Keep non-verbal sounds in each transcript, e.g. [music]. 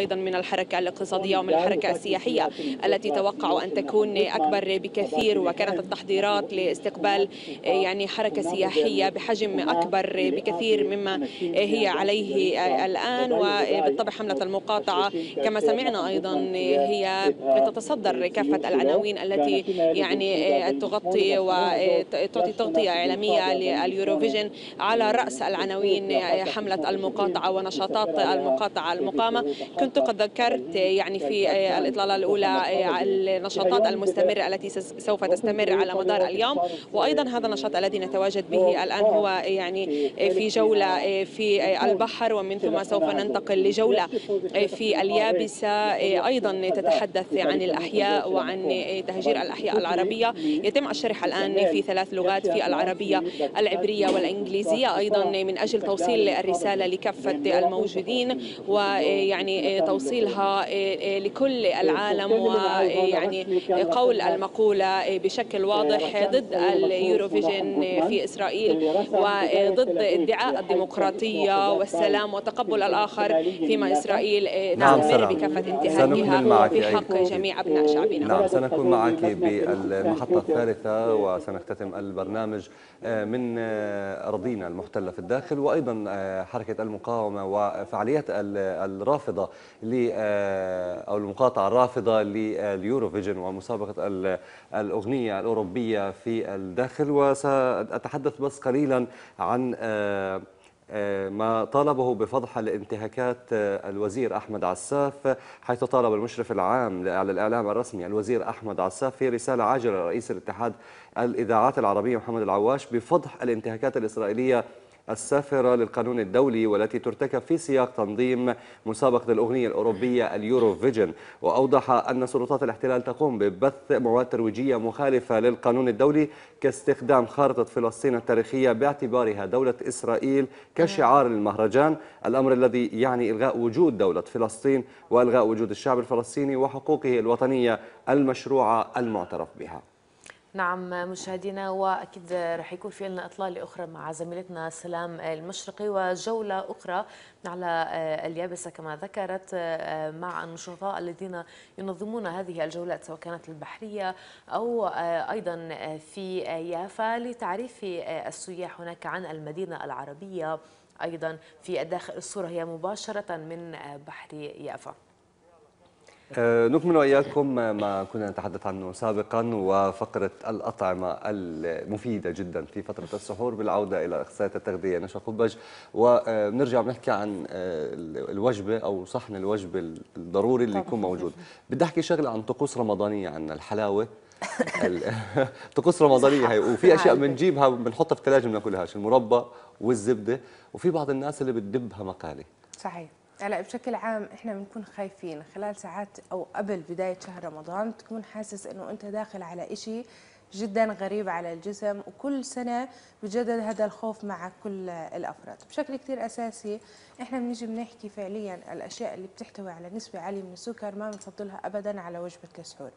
أيضا من الحركة الاقتصادية ومن الحركة السياحية التي توقعوا أن تكون أكبر بكثير وكانت التحضيرات لاستقبال يعني حركة سياحية بحجم أكبر بكثير مما هي عليه الآن. وبالطبع حملة المقاطعة كما سمعنا أيضا هي تتصدر كافة العناوين التي يعني تغطي وتعطي تغطية إعلامية لليوروفيجن على رأس العناوين حملة المقاطعة ونشاطات المقاطعة المقامة. كنت قد ذكرت يعني في الإطلالة الأولى النشاطات المستمرة التي سوف تستمر على مدار اليوم. وأيضا هذا النشاط الذي نتواجد به الآن هو يعني في جولة في البحر. ومن ثم سوف ننتقل لجولة في اليابسة. أيضا تتحدث عن الأحياء وعن تهجير الأحياء العربية. يتم الشرح الآن في ثلاث لغات في العربية العبرية والإنجليزية. أيضا من أجل توصيل الرسالة لكافة الموجودين. ويعني توصيلها لكل العالم ويعني قول المقولة بشكل واضح ضد اليوروفيجن في إسرائيل وضد ادعاء الديمقراطية والسلام وتقبل الآخر فيما إسرائيل تستمر بكافة انتهاكها في حق جميع أبناء شعبنا. نعم سنكون معك بالمحطة الثالثة وسنختتم البرنامج من أراضينا المحتلة في الداخل وأيضا حركة المقاومة وفعاليات الرافضة أو المقاطعة الرافضة لليوروفيجن ومسابقة الأغنية الأوروبية في الداخل. وسأتحدث بس قليلا عن ما طالبه بفضح الانتهاكات الوزير أحمد عساف حيث طالب المشرف العام على الإعلام الرسمي الوزير أحمد عساف في رسالة عاجلة لرئيس الاتحاد الإذاعات العربية محمد العواش بفضح الانتهاكات الإسرائيلية السافرة للقانون الدولي والتي ترتكب في سياق تنظيم مسابقة الأغنية الأوروبية اليوروفيجن. وأوضح أن سلطات الاحتلال تقوم ببث مواد ترويجية مخالفة للقانون الدولي كاستخدام خارطة فلسطين التاريخية باعتبارها دولة إسرائيل كشعار للمهرجان الأمر الذي يعني إلغاء وجود دولة فلسطين وإلغاء وجود الشعب الفلسطيني وحقوقه الوطنية المشروعة المعترف بها. نعم مشاهدينا وأكيد رح يكون في لنا اطلاله أخرى مع زميلتنا سلام المشرقي وجولة أخرى على اليابسة كما ذكرت مع النشطاء الذين ينظمون هذه الجولات سواء كانت البحرية أو أيضا في يافا لتعريف السياح هناك عن المدينة العربية أيضا في الداخل الصورة هي مباشرة من بحر يافا. نكمل وإياكم ما كنا نتحدث عنه سابقا وفقرة الأطعمة المفيدة جدا في فترة السحور بالعودة إلى أخصائية التغذية نشا قبج ونرجع بنحكي عن الوجبة أو صحن الوجبة الضروري اللي يكون موجود. بدي أحكي شغلة عن طقوس رمضانية عنا الحلاوة. [laughs] [laughs] طقوس رمضانية هي. وفي أشياء بنجيبها بنحطها في الثلاجة بناكلهاش المربى والزبدة. وفي بعض الناس اللي بتدبها مقالي. صحيح. هلا بشكل عام إحنا بنكون خايفين خلال ساعات أو قبل بداية شهر رمضان تكون حاسس إنه أنت داخل على إشي جدا غريب على الجسم وكل سنة بجدد هذا الخوف مع كل الأفراد. بشكل كثير أساسي إحنا بنيجي بنحكي فعليا الأشياء اللي بتحتوي على نسبة عالية من السكر ما بنفضلها ابدا على وجبة السحور.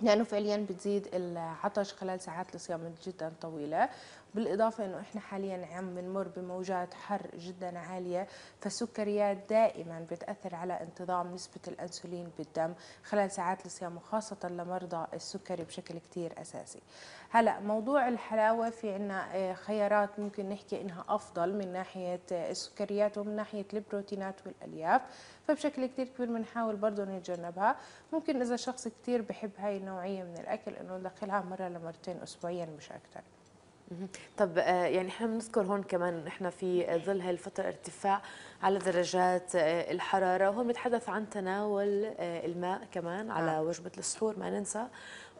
لأنه فعليا بتزيد العطش خلال ساعات الصيام جدا طويلة بالإضافة إنه إحنا حاليا عم بنمر بموجات حر جدا عالية فالسكريات دائما بتأثر على انتظام نسبة الأنسولين بالدم خلال ساعات الصيام وخاصة لمرضى السكري بشكل كثير أساسي. هلأ موضوع الحلاوة في عنا خيارات ممكن نحكي إنها أفضل من ناحية السكريات ومن ناحية البروتينات والألياف. فبشكل كثير كبير بنحاول برضه نتجنبها ممكن إذا شخص كثير بحب هاي النوعية من الأكل إنه ندخلها مرة لمرتين اسبوعيا مش أكثر طب يعني إحنا بنذكر هون كمان إحنا في ظل هاي الفترة ارتفاع على درجات الحرارة وهون بنتحدث عن تناول الماء كمان على وجبة السحور ما ننسى.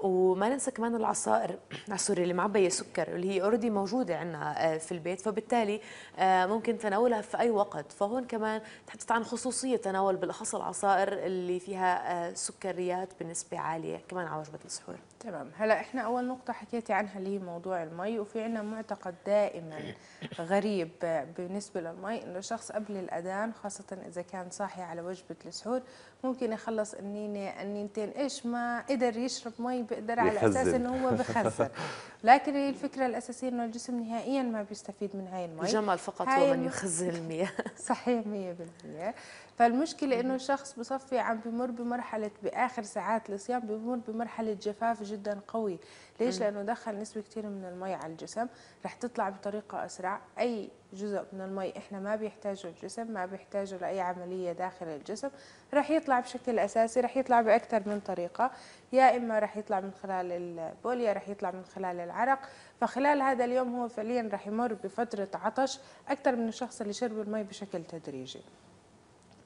وما ننسى كمان العصائر sorry اللي معبيه سكر اللي هي already موجودة عندنا في البيت. فبالتالي ممكن تناولها في أي وقت. فهون كمان تحدث عن خصوصية تناول بالأخص العصائر اللي فيها سكريات بنسبة عالية. كمان على وجبة السحور. تمام. هلا إحنا أول نقطة حكيتي عنها اللي هي موضوع المي وفي عندنا معتقد دائما غريب بالنسبة للمي إنه الشخص قبل الأذان خاصة إذا كان صاحي على وجبة السحور ممكن يخلص النينه النينتين. إيش ما قدر يشرب مي بيقدر على يخزن. أساس إنه هو بخزن. [laughs] لكن هي الفكرة الأساسية إنه الجسم نهائيا ما بيستفيد من هاي المي. الجمل فقط هو من يخزن المياه. [laughs] صحيح 100% فالمشكلة إنه الشخص بصفي عم بمر بمرحلة بآخر ساعات الصيام بمر بمرحلة جفاف جدا قوي، ليش؟ لأنه دخل نسبة كثير من المي على الجسم، رح تطلع بطريقة أسرع، أي جزء من المي إحنا ما بيحتاجه الجسم، ما بيحتاجه لأي عملية داخل الجسم، رح يطلع بشكل أساسي، رح يطلع بأكثر من طريقة، يا إما رح يطلع من خلال البول، يا رح يطلع من خلال العرق، فخلال هذا اليوم هو فعليا رح يمر بفترة عطش أكثر من الشخص اللي شرب المي بشكل تدريجي.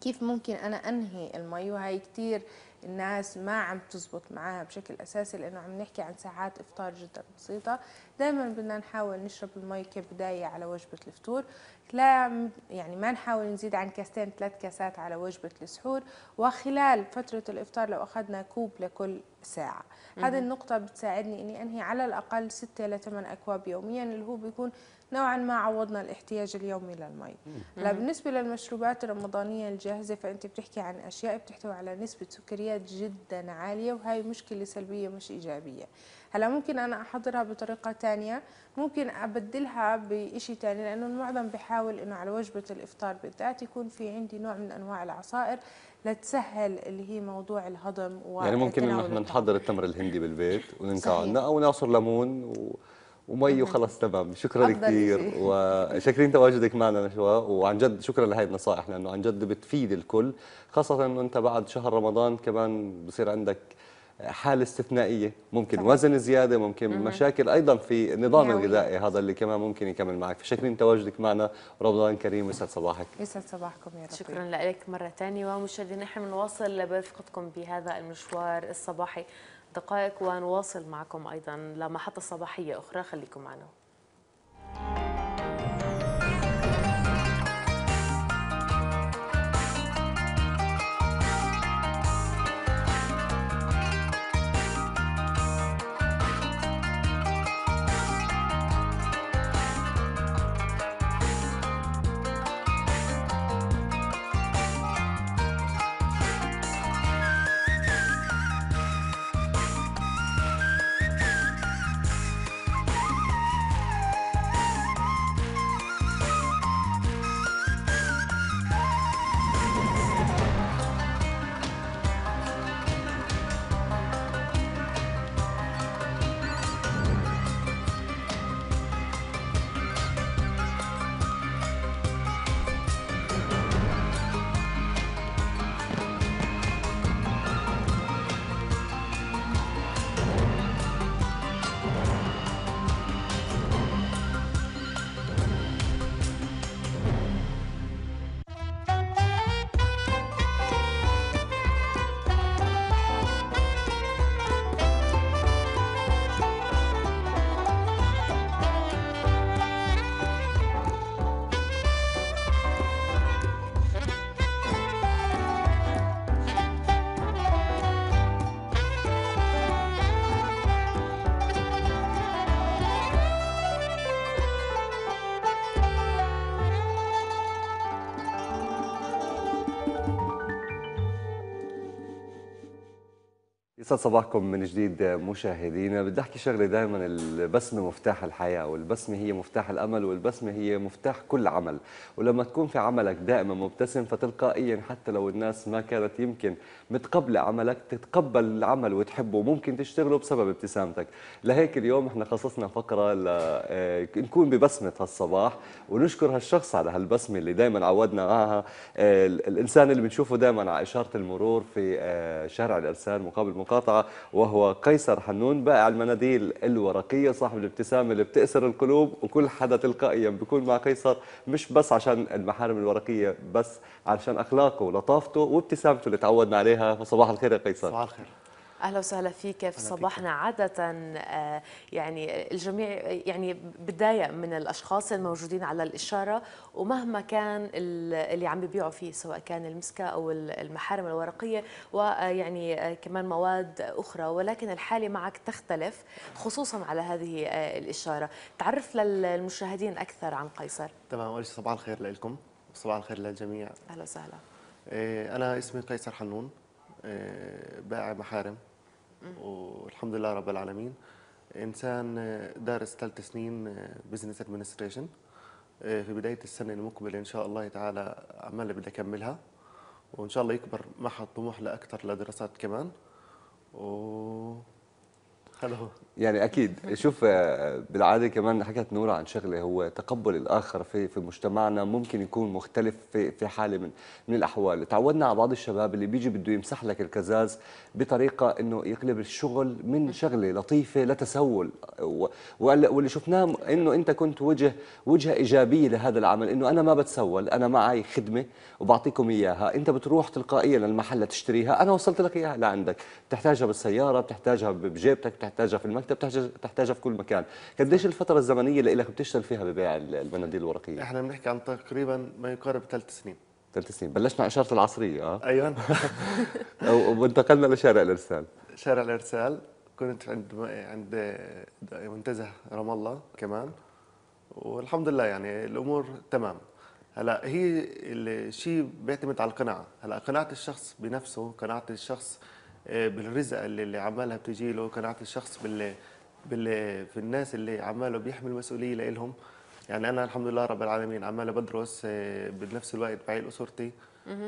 كيف ممكن أنا أنهي المي؟ وهي كثير الناس ما عم تزبط معاها بشكل أساسي لأنه عم نحكي عن ساعات إفطار جدا بسيطة. دائما بدنا نحاول نشرب المي كبداية على وجبة الفطور. لا يعني ما نحاول نزيد عن كاستين ثلاث كاسات على وجبة السحور. وخلال فترة الإفطار لو أخذنا كوب لكل ساعة. هذه النقطة بتساعدني إني أنهي على الأقل 6 ل 8 أكواب يوميا اللي هو بيكون نوعا ما عوضنا الاحتياج اليومي للمي. هلا بالنسبة للمشروبات الرمضانية الجاهزة فأنت بتحكي عن أشياء بتحتوي على نسبة سكريات جدا عالية وهي مشكلة سلبية مش إيجابية. هلا ممكن أنا أحضرها بطريقة تانية. ممكن أبدلها بشيء تاني لأنه المعظم بيحاول إنه على وجبة الإفطار بالذات يكون في عندي نوع من أنواع العصائر لتسهل اللي هي موضوع الهضم يعني ممكن إنه وتناول إحنا الطعام. نحضر التمر الهندي بالبيت وننقعه أو نعصر ليمون و... ومي وخلص تمام. شكرا كثير. وشاكرين تواجدك معنا نشوى. وعن جد شكرا لهي النصائح لأنه عن جد بتفيد الكل خاصة إنه أنت بعد شهر رمضان كمان بصير عندك حالة استثنائية. ممكن صحيح. وزن زيادة ممكن مشاكل. أيضا في النظام. الغذائي هذا اللي كمان ممكن يكمل معك. فشاكرين تواجدك معنا. رمضان كريم ويسعد صباحك. يسعد صباحكم يا رب. شكرا لك مرة ثانية ومشاهدينا نحن بنواصل برفقتكم بهذا المشوار الصباحي. دقائق ونواصل معكم أيضا لمحطة صباحية أخرى. خليكم معنا. يسعد صباحكم من جديد مشاهدينا. بدي أحكي شغلة دائما البسمة مفتاح الحياة والبسمة هي مفتاح الأمل والبسمة هي مفتاح كل عمل. ولما تكون في عملك دائما مبتسم فتلقائيا حتى لو الناس ما كانت يمكن متقبلة عملك تتقبل العمل وتحبه وممكن تشتغله بسبب ابتسامتك. لهيك اليوم إحنا خصصنا فقرة آه، نكون ببسمة هالصباح ونشكر هالشخص على هالبسمة اللي دائما عودنا معها. آه، الإنسان اللي بنشوفه دائما على إشارة المرور في آه، شارع الإرسال مقابل مقاطعه وهو قيصر حنون بائع المناديل الورقية صاحب الابتسامه اللي بتأسر القلوب وكل حدا تلقائيا بيكون مع قيصر مش بس عشان المحارم الورقية بس عشان أخلاقه ولطافته وابتسامته اللي تعودنا عليها. فصباح الخير يا قيصر. صباح الخير. أهلا وسهلا فيك في صباحنا عادة. آه، يعني الجميع يعني بتضايق من الأشخاص الموجودين على الإشارة ومهما كان ال- اللي عم بيبيعوا فيه سواء كان المسكة أو ال- المحارم الورقية ويعني كمان مواد أخرى ولكن الحالة معك تختلف خصوصا على هذه آه، الإشارة. تعرف للمشاهدين أكثر عن قيصر؟ تمام. أول شيء صباح الخير لكم. صباح الخير للجميع. أهلا وسهلا. أنا اسمي قيصر حنون. بائع محارم. والحمد لله رب العالمين. إنسان آه، دارس ثلاث سنين business administration في بداية السنة المقبلة إن شاء الله تعالى عمال بدي أكملها. وإن شاء الله يكبر معها الطموح لأكثر لدراسات كمان. و هذا هو. يعني أكيد. شوف آه، بالعادة كمان حكت نورا عن شغلة هو تقبل الآخر في في مجتمعنا ممكن يكون مختلف في في حالة من من الأحوال. تعودنا على بعض الشباب اللي بيجي بده يمسح لك الكزاز بطريقة إنه يقلب الشغل من شغلة لطيفة لتسول. واللي شفناه إنه أنت كنت وجه وجهة إيجابية لهذا العمل إنه أنا ما بتسول أنا معي خدمة وبعطيكم إياها. أنت بتروح تلقائيا للمحل تشتريها أنا وصلت لك إياها. لعندك بتحتاجها بالسيارة بتحتاجها بجيبتك بتحتاجها في المكتب بتحتاج- بتحتاجها في كل مكان. قديش الفترة الزمنية اللي لك بتشتغل فيها ببيع المناديل الورقية؟ إحنا بنحكي عن تقريبا ما يقارب ثلاث سنين. ثلاث سنين. بلشنا إشارة العصرية آه؟ أيوه [laughs] وانتقلنا لشارع الإرسال. شارع الإرسال. كنت عند عند منتزه رام الله كمان. والحمد لله يعني الأمور تمام. هلأ هي الشيء بيعتمد على القناعة. هلأ قناعة الشخص بنفسه قناعة الشخص بالرزق اللي, اللي عمالها بتجي له قناعة الشخص بال بال في الناس اللي عماله بيحمل مسؤوليه لإلهم. يعني أنا الحمد لله رب العالمين عمال بدرس آه، بنفس الوقت بعيل أسرتي.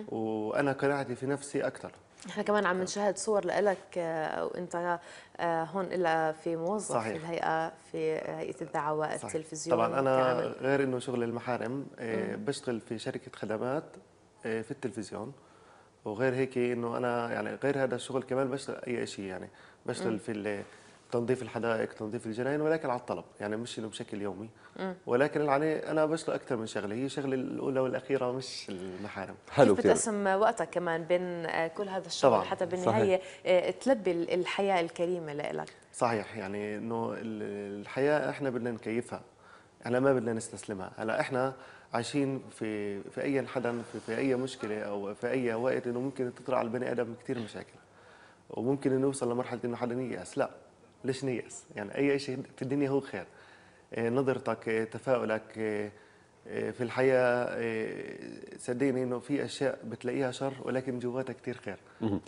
وأنا قناعتي في نفسي أكثر إحنا كمان عم نشاهد صور لك وأنت آه، هون إلا في موظف صحيح. في الهيئة في هيئة الدعوة. التلفزيون طبعا أنا. غير إنه شغل المحارم آه، بشتغل في شركة خدمات آه، في التلفزيون. وغير هيك إنه أنا يعني غير هذا الشغل كمان بشتغل أي شيء يعني. بشتغل في تنظيف الحدائق تنظيف الجناين ولكن على الطلب. يعني مش إنه بشكل يومي. ولكن يعني أنا بشتغل أكثر من شغلة. هي شغلة الأولى والأخيرة مش المحارم. حلو كيف بتقسم وقتك كمان بين آه، كل هذا الشغل طبعاً. حتى بالنهاية آه، تلبي الحياة الكريمة لك صحيح. يعني إنه ال- الحياة إحنا بدنا نكيفها. إحنا ما بدنا نستسلمها. هلأ إحنا عايشين في في أي حدا في, في أي مشكلة أو في أي وقت إنه ممكن تطرح على البني آدم كثير مشاكل. وممكن إنه يوصل لمرحلة إنه حدا ييأس لا ليش نيأس؟ يعني أي شيء في الدنيا هو خير. إيه، نظرتك إيه، تفاؤلك إيه، في الحياة صدقني إنه في أشياء بتلاقيها شر ولكن جواتها كثير خير.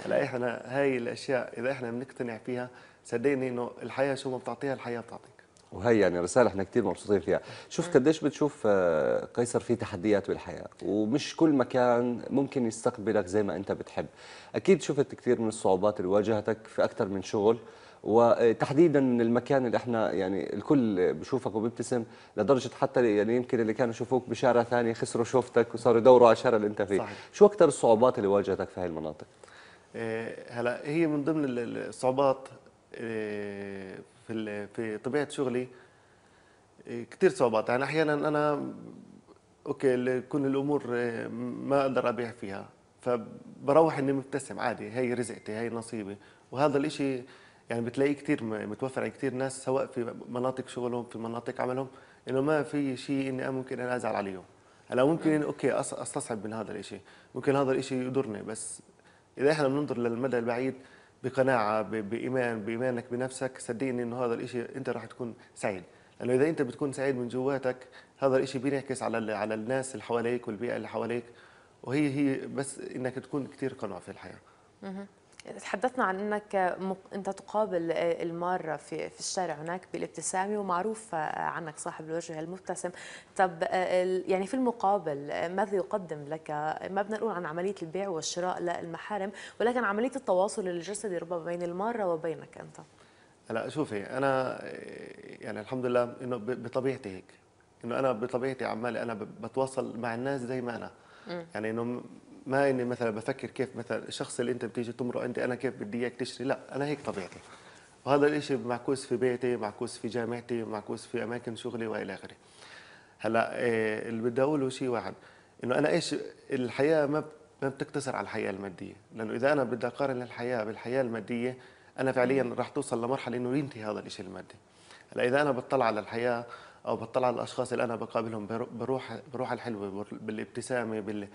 هلا إحنا هاي الأشياء إذا إحنا بنقتنع فيها صدقني إنه الحياة شو ما بتعطيها الحياة بتعطيك. وهي يعني رسالة إحنا كثير مبسوطين فيها. شوف قديش بتشوف آه، قيصر في تحديات بالحياة ومش كل مكان ممكن يستقبلك زي ما انت بتحب. أكيد شفت كثير من الصعوبات اللي واجهتك في أكثر من شغل وتحديدا المكان اللي إحنا يعني الكل بشوفك وبيبتسم لدرجة حتى يعني يمكن اللي كانوا يشوفوك بشارع ثاني خسروا شوفتك وصاروا يدوروا على الشارع اللي انت فيه. صحيح. شو أكثر الصعوبات اللي واجهتك في هاي المناطق؟ إيه، هلا هي من ضمن ال- ال- الصعوبات إيه، في في طبيعة شغلي كثير صعوبات. يعني أحيانا أنا أوكي تكون الأمور إيه، ما أقدر أبيع فيها. فبروح إني مبتسم عادي. هي رزقتي هي نصيبي. وهذا الإشي يعني بتلاقيه كثير متوفر عند كثير ناس سواء في مناطق شغلهم في مناطق عملهم إنه ما في شيء إني ممكن أنا أزعل عليهم. هلأ ممكن إني أوكي أستصعب من هذا الإشي. ممكن هذا الإشي يضرني بس إذا إحنا بننظر للمدى البعيد بقناعة بإيمان بإيمانك بنفسك صدقني إنه هذا الإشي أنت راح تكون سعيد. لأنه إذا أنت بتكون سعيد من جواتك هذا الإشي بينعكس على على الناس اللي حواليك والبيئة اللي حواليك. وهي هي بس إنك تكون كثير قنوع في الحياة. تحدثنا عن إنك. أنت تقابل المارة في في الشارع هناك بالابتسامة ومعروف عنك صاحب الوجه المبتسم. طب يعني في المقابل ماذا يقدم لك؟ ما بدنا نقول عن عملية البيع والشراء للمحارم ولكن عملية التواصل الجسدي ربما بين المارة وبينك أنت. هلا شوفي أنا يعني الحمد لله إنه بطبيعتي هيك. إنه أنا بطبيعتي عمالي أنا بتواصل مع الناس زي ما أنا. يعني إنه ما إني مثلا بفكر كيف مثلا الشخص اللي أنت بتيجي تمرق انت أنا كيف بدي إياك تشتري؟ لا أنا هيك طبيعتي. وهذا الإشي معكوس في بيتي معكوس في جامعتي معكوس في أماكن شغلي وإلى آخره. هلأ إيه، اللي بدي أقوله شيء واحد إنه أنا إيش الحياة ما ما بتقتصر على الحياة المادية. لأنه إذا أنا بدي أقارن الحياة بالحياة المادية أنا فعليا راح توصل لمرحلة إنه ينتهي هذا الشيء المادي. هلأ إذا أنا بطلع على الحياة أو بطلع على الأشخاص اللي أنا بقابلهم برو- بروح بروح الحلوة بالابتسامة بال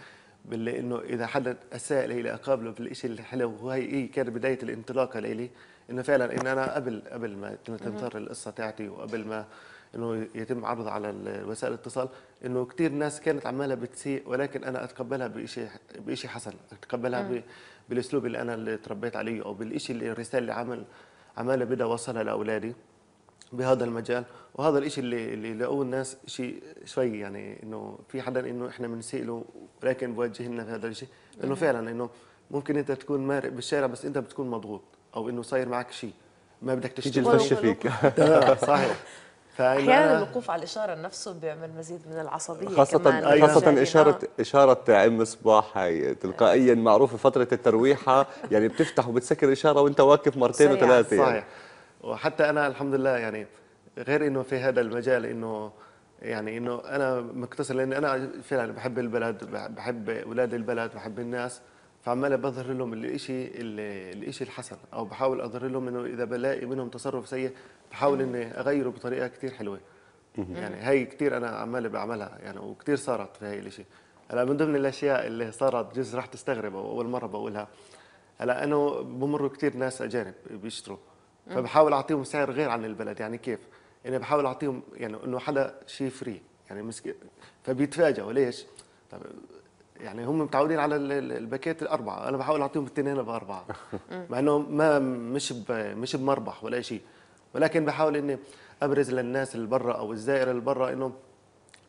بال إنه إذا حدا أساء لي أقابله بالشيء الحلو وهي هي كانت بداية الانطلاقة لي إنه فعلا إن أنا قبل قبل ما تنثر القصة تاعتي وقبل ما إنه يتم عرضها على وسائل الاتصال إنه كثير ناس كانت عمالها بتسيء ولكن أنا أتقبلها بشيء بشيء حسن أتقبلها ب- بالأسلوب اللي أنا اللي تربيت عليه أو بالشيء اللي الرسالة اللي عمل عمالة بدي اوصلها لأولادي. بهذا المجال وهذا الشيء اللي اللي لقوه الناس شيء شوي يعني إنه في حدا إنه إحنا بنسيء له ولكن بوجه لنا في هذا الشيء إنه فعلا إنه ممكن أنت تكون مارق بالشارع بس أنت بتكون مضغوط أو إنه صاير معك شيء ما بدك تيجي تشتغل الفش فيك [laughs] آه، صحيح أحيانا الوقوف على الإشارة نفسه بيعمل مزيد من العصبية خاصة كمان مشاهدينا. إشارة إشارة عم صباح هي تلقائيا معروفة فترة الترويحة يعني بتفتح وبتسكر إشارة وأنت واقف مرتين سريعة. وثلاثة يعني. وحتى أنا الحمد لله يعني غير إنه في هذا المجال إنه يعني إنه أنا مقتصر لأن أنا فعلا بحب البلد بحب أولاد البلد بحب الناس فعمال بظهر لهم الشيء الشيء الحسن أو بحاول أظهر لهم إنه إذا بلاقي منهم تصرف سيء بحاول إني أغيره بطريقة كثير حلوة. يعني هي كثير أنا عمال بعملها يعني وكثير صارت في هي الشيء هلأ من ضمن الأشياء اللي صارت جزء رح تستغرب أول مرة بقولها. هلأ انه بمروا كثير ناس أجانب بيشتروا. فبحاول أعطيهم سعر غير عن البلد يعني كيف؟ يعني بحاول أعطيهم يعني إنه حدا شيء free يعني مسك فبيتفاجئوا ليش؟ طب يعني هم متعودين على ال- ال- ال packet الأربعة أنا بحاول أعطيهم الاثنين بأربعة [laughs] مع إنه ما مش مش بمربح ولا شيء ولكن بحاول إني أبرز للناس اللي برا أو الزائر اللي برا إنه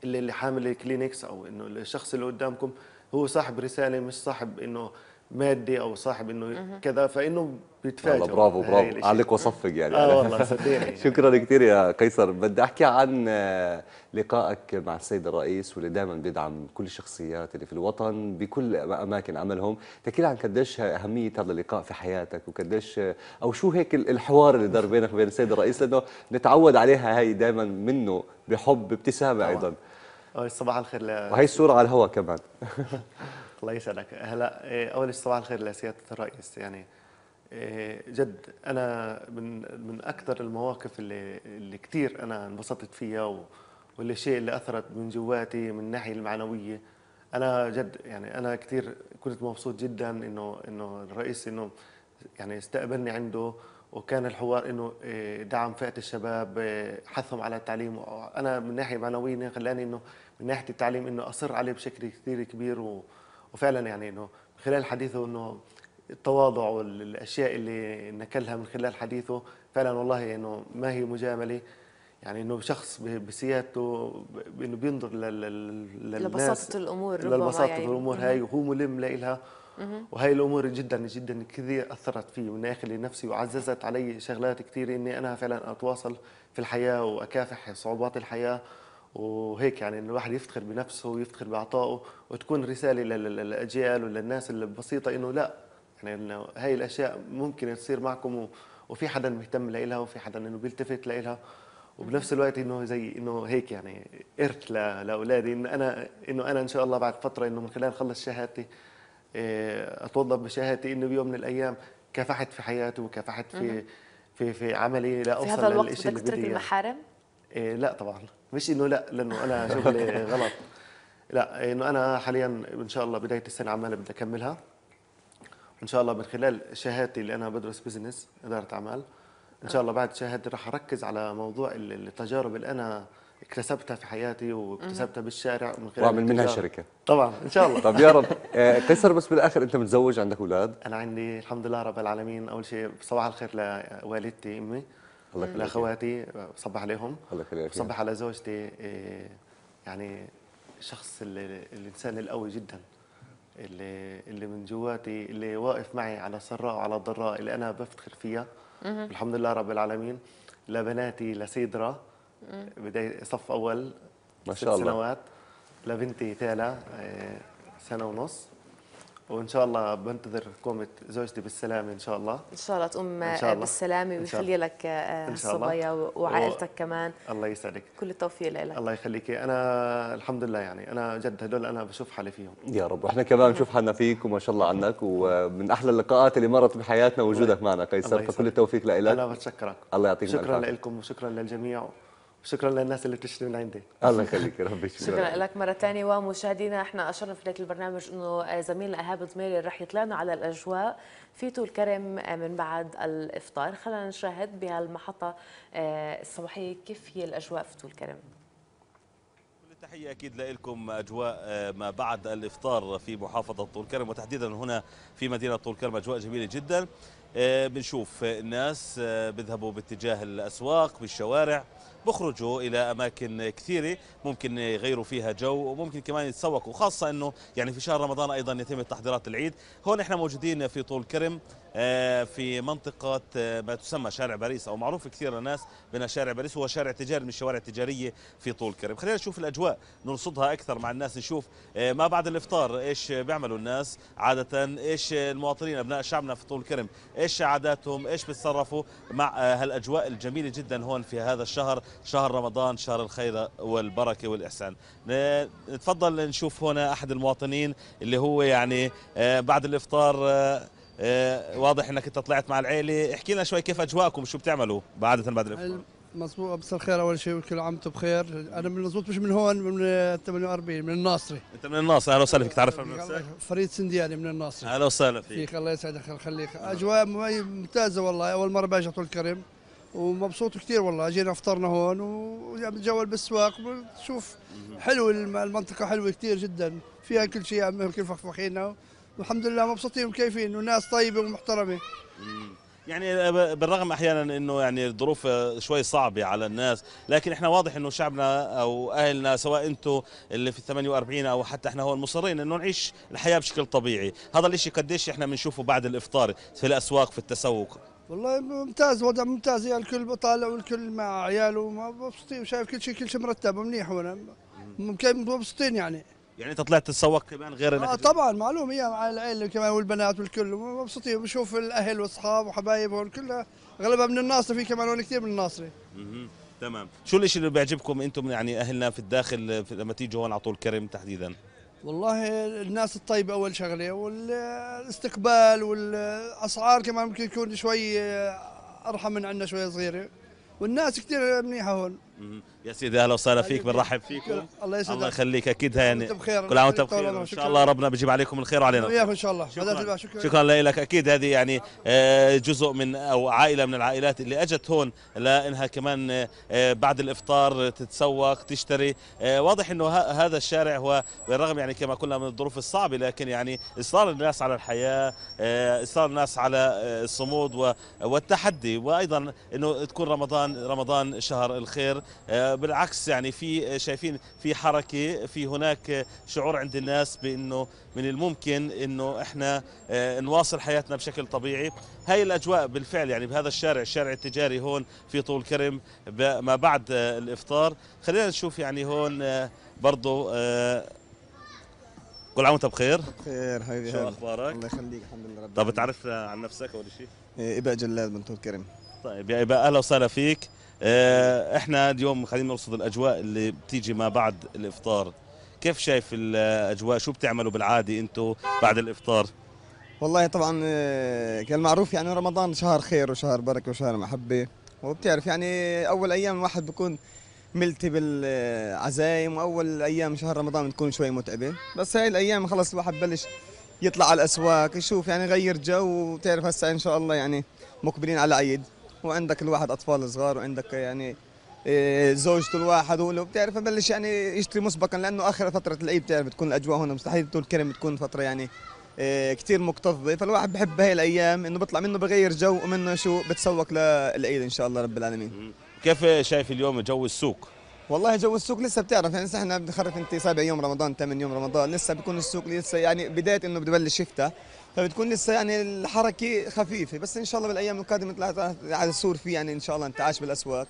اللي اللي حامل الكلينكس أو إنه الشخص اللي قدامكم هو صاحب رسالة مش صاحب إنه مادي أو صاحب إنه كذا فإنه بيتفاجئ. والله برافو برافو. عليك وصفق يعني. آه والله صدقني. [laughs] شكرا كثير يا قيصر. بدي أحكي عن آه، لقائك مع السيد الرئيس واللي دائما بيدعم كل الشخصيات اللي في الوطن بكل أماكن عملهم. تحكي لي عن قديش أهمية هذا اللقاء في حياتك وقديش آه، أو شو هيك ال- الحوار اللي دار بينك وبين السيد الرئيس؟ لأنه نتعود عليها هي دائما منه بحب بابتسامة أيضا. صباح الخير. وهي الصورة على الهواء كمان. [laughs] الله يسعدك هلا إيه، أول شيء صباح الخير لسياده الرئيس. يعني إيه، جد أنا من من أكثر المواقف اللي اللي كثير أنا انبسطت فيها و- واللي الشيء اللي أثرت من جواتي من الناحيه المعنوية. أنا جد يعني أنا كثير كنت مبسوط جدا إنه إنه الرئيس إنه يعني استقبلني عنده وكان الحوار إنه إيه، دعم فئة الشباب حثهم على التعليم. أنا من ناحية معنوية خلاني إنه من ناحية التعليم إنه أصر عليه بشكل كثير كبير و وفعلا يعني إنه خلال حديثه إنه التواضع والأشياء اللي نكلها من خلال حديثه فعلا والله إنه ما هي مجاملة. يعني إنه شخص بسيادته إنه بينظر لل- لل- للناس لبساطة الأمور ربما لبساطه يعني. الأمور. هاي وهو ملم لها وهي الأمور جدا جدا كثير أثرت فيه. من داخل نفسي وعززت علي شغلات كثير إني أنا فعلا أتواصل في الحياة وأكافح صعوبات الحياة. وهيك يعني ان الواحد يفتخر بنفسه ويفتخر بعطائه وتكون رسالة لل- لل- للأجيال وللناس البسيطه إنه لا. يعني إنه هاي الأشياء ممكن تصير معكم وفي حدا مهتم لها وفي حدا إنه بيلتفت لها وبنفس الوقت إنه زي إنه هيك يعني ارث لأولادي انه أنا إنه أنا إن شاء الله بعد فترة إنه من خلال خلص شهادتي إيه، أتوظف بشهادتي إنه بيوم من الأيام كافحت في حياتي وكافحت في في في عملي في لاوصل هذا الوقت للشيء بدك اللي تترك بدي إياه. المحارم؟ إيه لا طبعا. مش إنه لا لأنه أنا [laughs] شغلي غلط. لا إنه أنا حاليا إن شاء الله بداية السنة عماله بدي أكملها. إن شاء الله من خلال شهادتي اللي أنا بدرس بزنس إدارة أعمال إن شاء الله بعد شهادتي راح أركز على موضوع ال- التجارب اللي أنا اكتسبتها في حياتي واكتسبتها بالشارع من خلال واعمل منها. شركة. طبعا إن شاء الله. طب يا رب. آه، قيصر بس بالآخر أنت متزوج عندك أولاد. أنا عندي الحمد لله رب العالمين. أول شيء صباح الخير لوالدتي أمي. الله يخليك. لاخواتي بصبح عليهم. الله يخليك. بصبح على زوجتي إيه، يعني شخص اللي الإنسان القوي جدا اللي اللي من جواتي اللي واقف معي على السراء وعلى الضراء اللي أنا بفتخر فيها. الحمد لله رب العالمين. لبناتي لسيدرا بداية صف أول ما ست شاء الله. سنوات. لبنتي تالا إيه، سنة ونص. وإن شاء الله بنتظر قومة زوجتي بالسلامة إن شاء الله. إن شاء الله تقوم إن شاء الله. بالسلامة ويخلي لك آه،. الصبايا وعائلتك كمان. الله يسعدك. كل التوفيق لك الله يخليكي أنا الحمد لله يعني أنا جد هدول أنا بشوف حالي فيهم. يا رب. وإحنا كمان بنشوف حالنا فيك وما شاء الله عنك ومن أحلى اللقاءات اللي مرت بحياتنا وجودك معنا قيصر. فكل. التوفيق أنا لك بتشكرك. الله يعطيك شكرا. لكم وشكرا للجميع. وشكرا للناس اللي بتشتري من عندي. الله يخليك يا ربي شكرا لك مرة ثانية ومشاهدينا إحنا أشرنا في بداية البرنامج إنه زميلنا إيهاب ضميري رح يطلعنا على الأجواء. في طول كرم من بعد الإفطار. خلينا نشاهد بهالمحطة آه، الصباحية كيف هي الأجواء في طول كرم تحية أكيد لكم أجواء آه، ما بعد الإفطار في محافظة طول كرم وتحديدا هنا في مدينة طول كرم أجواء جميلة جدا. آه، بنشوف الناس آه، بيذهبوا باتجاه الأسواق بالشوارع. بخرجوا إلى أماكن كثيرة ممكن يغيروا فيها جو وممكن كمان يتسوقوا خاصة أنه يعني في شهر رمضان أيضا يتم التحضيرات العيد. هون إحنا موجودين في طول كرم. في منطقة آه، ما تسمى شارع باريس أو معروف كثير للناس بأنها شارع باريس هو شارع تجاري من الشوارع التجارية في طول كرم خلينا نشوف الأجواء نرصدها أكثر مع الناس نشوف آه، ما بعد الإفطار إيش بيعملوا الناس عادة إيش المواطنين أبناء شعبنا في طول كرم إيش عاداتهم إيش بيتصرفوا مع آه، هالأجواء الجميلة جدا هون في هذا الشهر شهر رمضان شهر الخير والبركة والإحسان. نتفضل نشوف هنا أحد المواطنين اللي هو يعني آه، بعد الإفطار آه، آه، واضح إنك أنت طلعت مع العيلة. احكي لنا شوي كيف أجواءكم؟ شو بتعملوا عاده بعد الإفطار؟ مظبوط مساء الخير. أول شيء وكل عام وأنتم بخير. أنا من مظبوط مش من هون من 48 من الناصري. أنت من الناصر أهلا وسهلا فيك. تعرف عن نفسك؟ فريد سندياني من الناصري. أهلا وسهلا فيك. فيك. الله يسعدك. الله يخليك أجواء ممتازة والله. أول مرة باجي طول الكرم ومبسوط كثير والله. جينا افطرنا هون ونتجول بالاسواق بنشوف حلو. الم- المنطقة حلوة كثير جدا. فيها كل شيء عم كل فخفخينا والحمد لله مبسوطين وكيفين وناس طيبة ومحترمة. يعني ب- بالرغم أحيانا إنه يعني الظروف شوي صعبة على الناس لكن إحنا واضح إنه شعبنا أو أهلنا سواء أنتم اللي في 48 أو حتى إحنا هون مصرين إنه نعيش الحياة بشكل طبيعي. هذا الإشي قديش إحنا بنشوفه بعد الإفطار في الأسواق في التسوق. والله ممتاز وضع ممتاز يعني الكل بطالع والكل مع عياله مبسوطين وشايف كل شيء كل شيء مرتب ومنيح هنا ممكن مبسوطين يعني. يعني انت طلعت تتسوق كمان غير انك آه طبعا معلوم هي مع العيلة كمان والبنات والكل. مبسوطين بشوف الأهل واصحاب وحبايب هون كلها أغلبها من الناصري في كمان هون كثير من الناصري. تمام. شو الإشي اللي بيعجبكم أنتم يعني أهلنا في الداخل في- لما تيجوا هون على طول كرم تحديدا؟ والله الناس الطيبة أول شغلة والاستقبال والأسعار كمان ممكن يكون شوي أرحم من عندنا شوي صغيرة. والناس كثير منيحة هون. يا سيدي أهلا وسهلا فيك بنرحب فيكم. الله يسعدك. الله يخليك أكيد يعني. كل عام وأنت بخير. إن شاء. الله ربنا بيجيب عليكم الخير وعلينا. وياك إن شاء الله. شكرا. شكرا, شكرا. لك. أكيد هذه يعني آه، جزء من أو عائلة من العائلات اللي أجت هون لإنها كمان آه، بعد الإفطار تتسوق تشتري. آه، واضح إنه هذا الشارع هو بالرغم يعني كما قلنا من الظروف الصعبة لكن يعني إصرار الناس على الحياة إصرار الناس على الصمود والتحدي. وأيضا إنه تكون رمضان رمضان شهر الخير. آه، بالعكس يعني في شايفين في حركة في هناك شعور عند الناس بإنه من الممكن إنه إحنا آه، نواصل حياتنا بشكل طبيعي. هاي الأجواء بالفعل يعني بهذا الشارع الشارع التجاري هون في طول كرم ما بعد آه، الإفطار. خلينا نشوف يعني هون آه، برضو آه، كل عام وانت بخير خير حبيبي شو. أخبارك؟ الله يخليك الحمد لله رب طب. تعرف عن نفسك أول شيء إيه، إبا جلال بن طول كرم. طيب يا إباء أهلا وسهلا فيك. آه، إحنا اليوم خلينا نرصد الأجواء اللي بتيجي ما بعد الإفطار. كيف شايف الأجواء؟ شو بتعملوا بالعادة أنتم بعد الإفطار؟ والله طبعا آه، كالمعروف يعني رمضان شهر خير وشهر بركة وشهر محبة. وبتعرف يعني أول أيام الواحد بيكون ملتي بالعزايم وأول أيام شهر رمضان بتكون شوي متعبة. بس هاي الأيام خلص الواحد بلش يطلع على الأسواق يشوف يعني غير جو. وتعرف هسه إن شاء الله يعني مقبلين على عيد. وعندك الواحد أطفال صغار وعندك يعني إيه، زوجته الواحد ولو بتعرف بلش يعني يشتري مسبقا لأنه آخر فترة العيد بتعرف بتكون الأجواء هون مستحيل طولكرم بتكون فترة يعني إيه، كتير مكتظة. فالواحد بحب هاي الأيام إنه بيطلع منه بغير جو ومنه شو بتسوق للعيد إن شاء الله رب العالمين. كيف شايف اليوم جو السوق؟ والله جو السوق لسه بتعرف يعني إحنا بنخرف انت سابع يوم رمضان ثامن يوم رمضان لسه بيكون السوق لسه يعني بداية إنه بده يفتح فبتكون لسه يعني الحركة خفيفة بس إن شاء الله بالأيام القادمة نطلع على السور في يعني إن شاء الله انتعاش بالأسواق.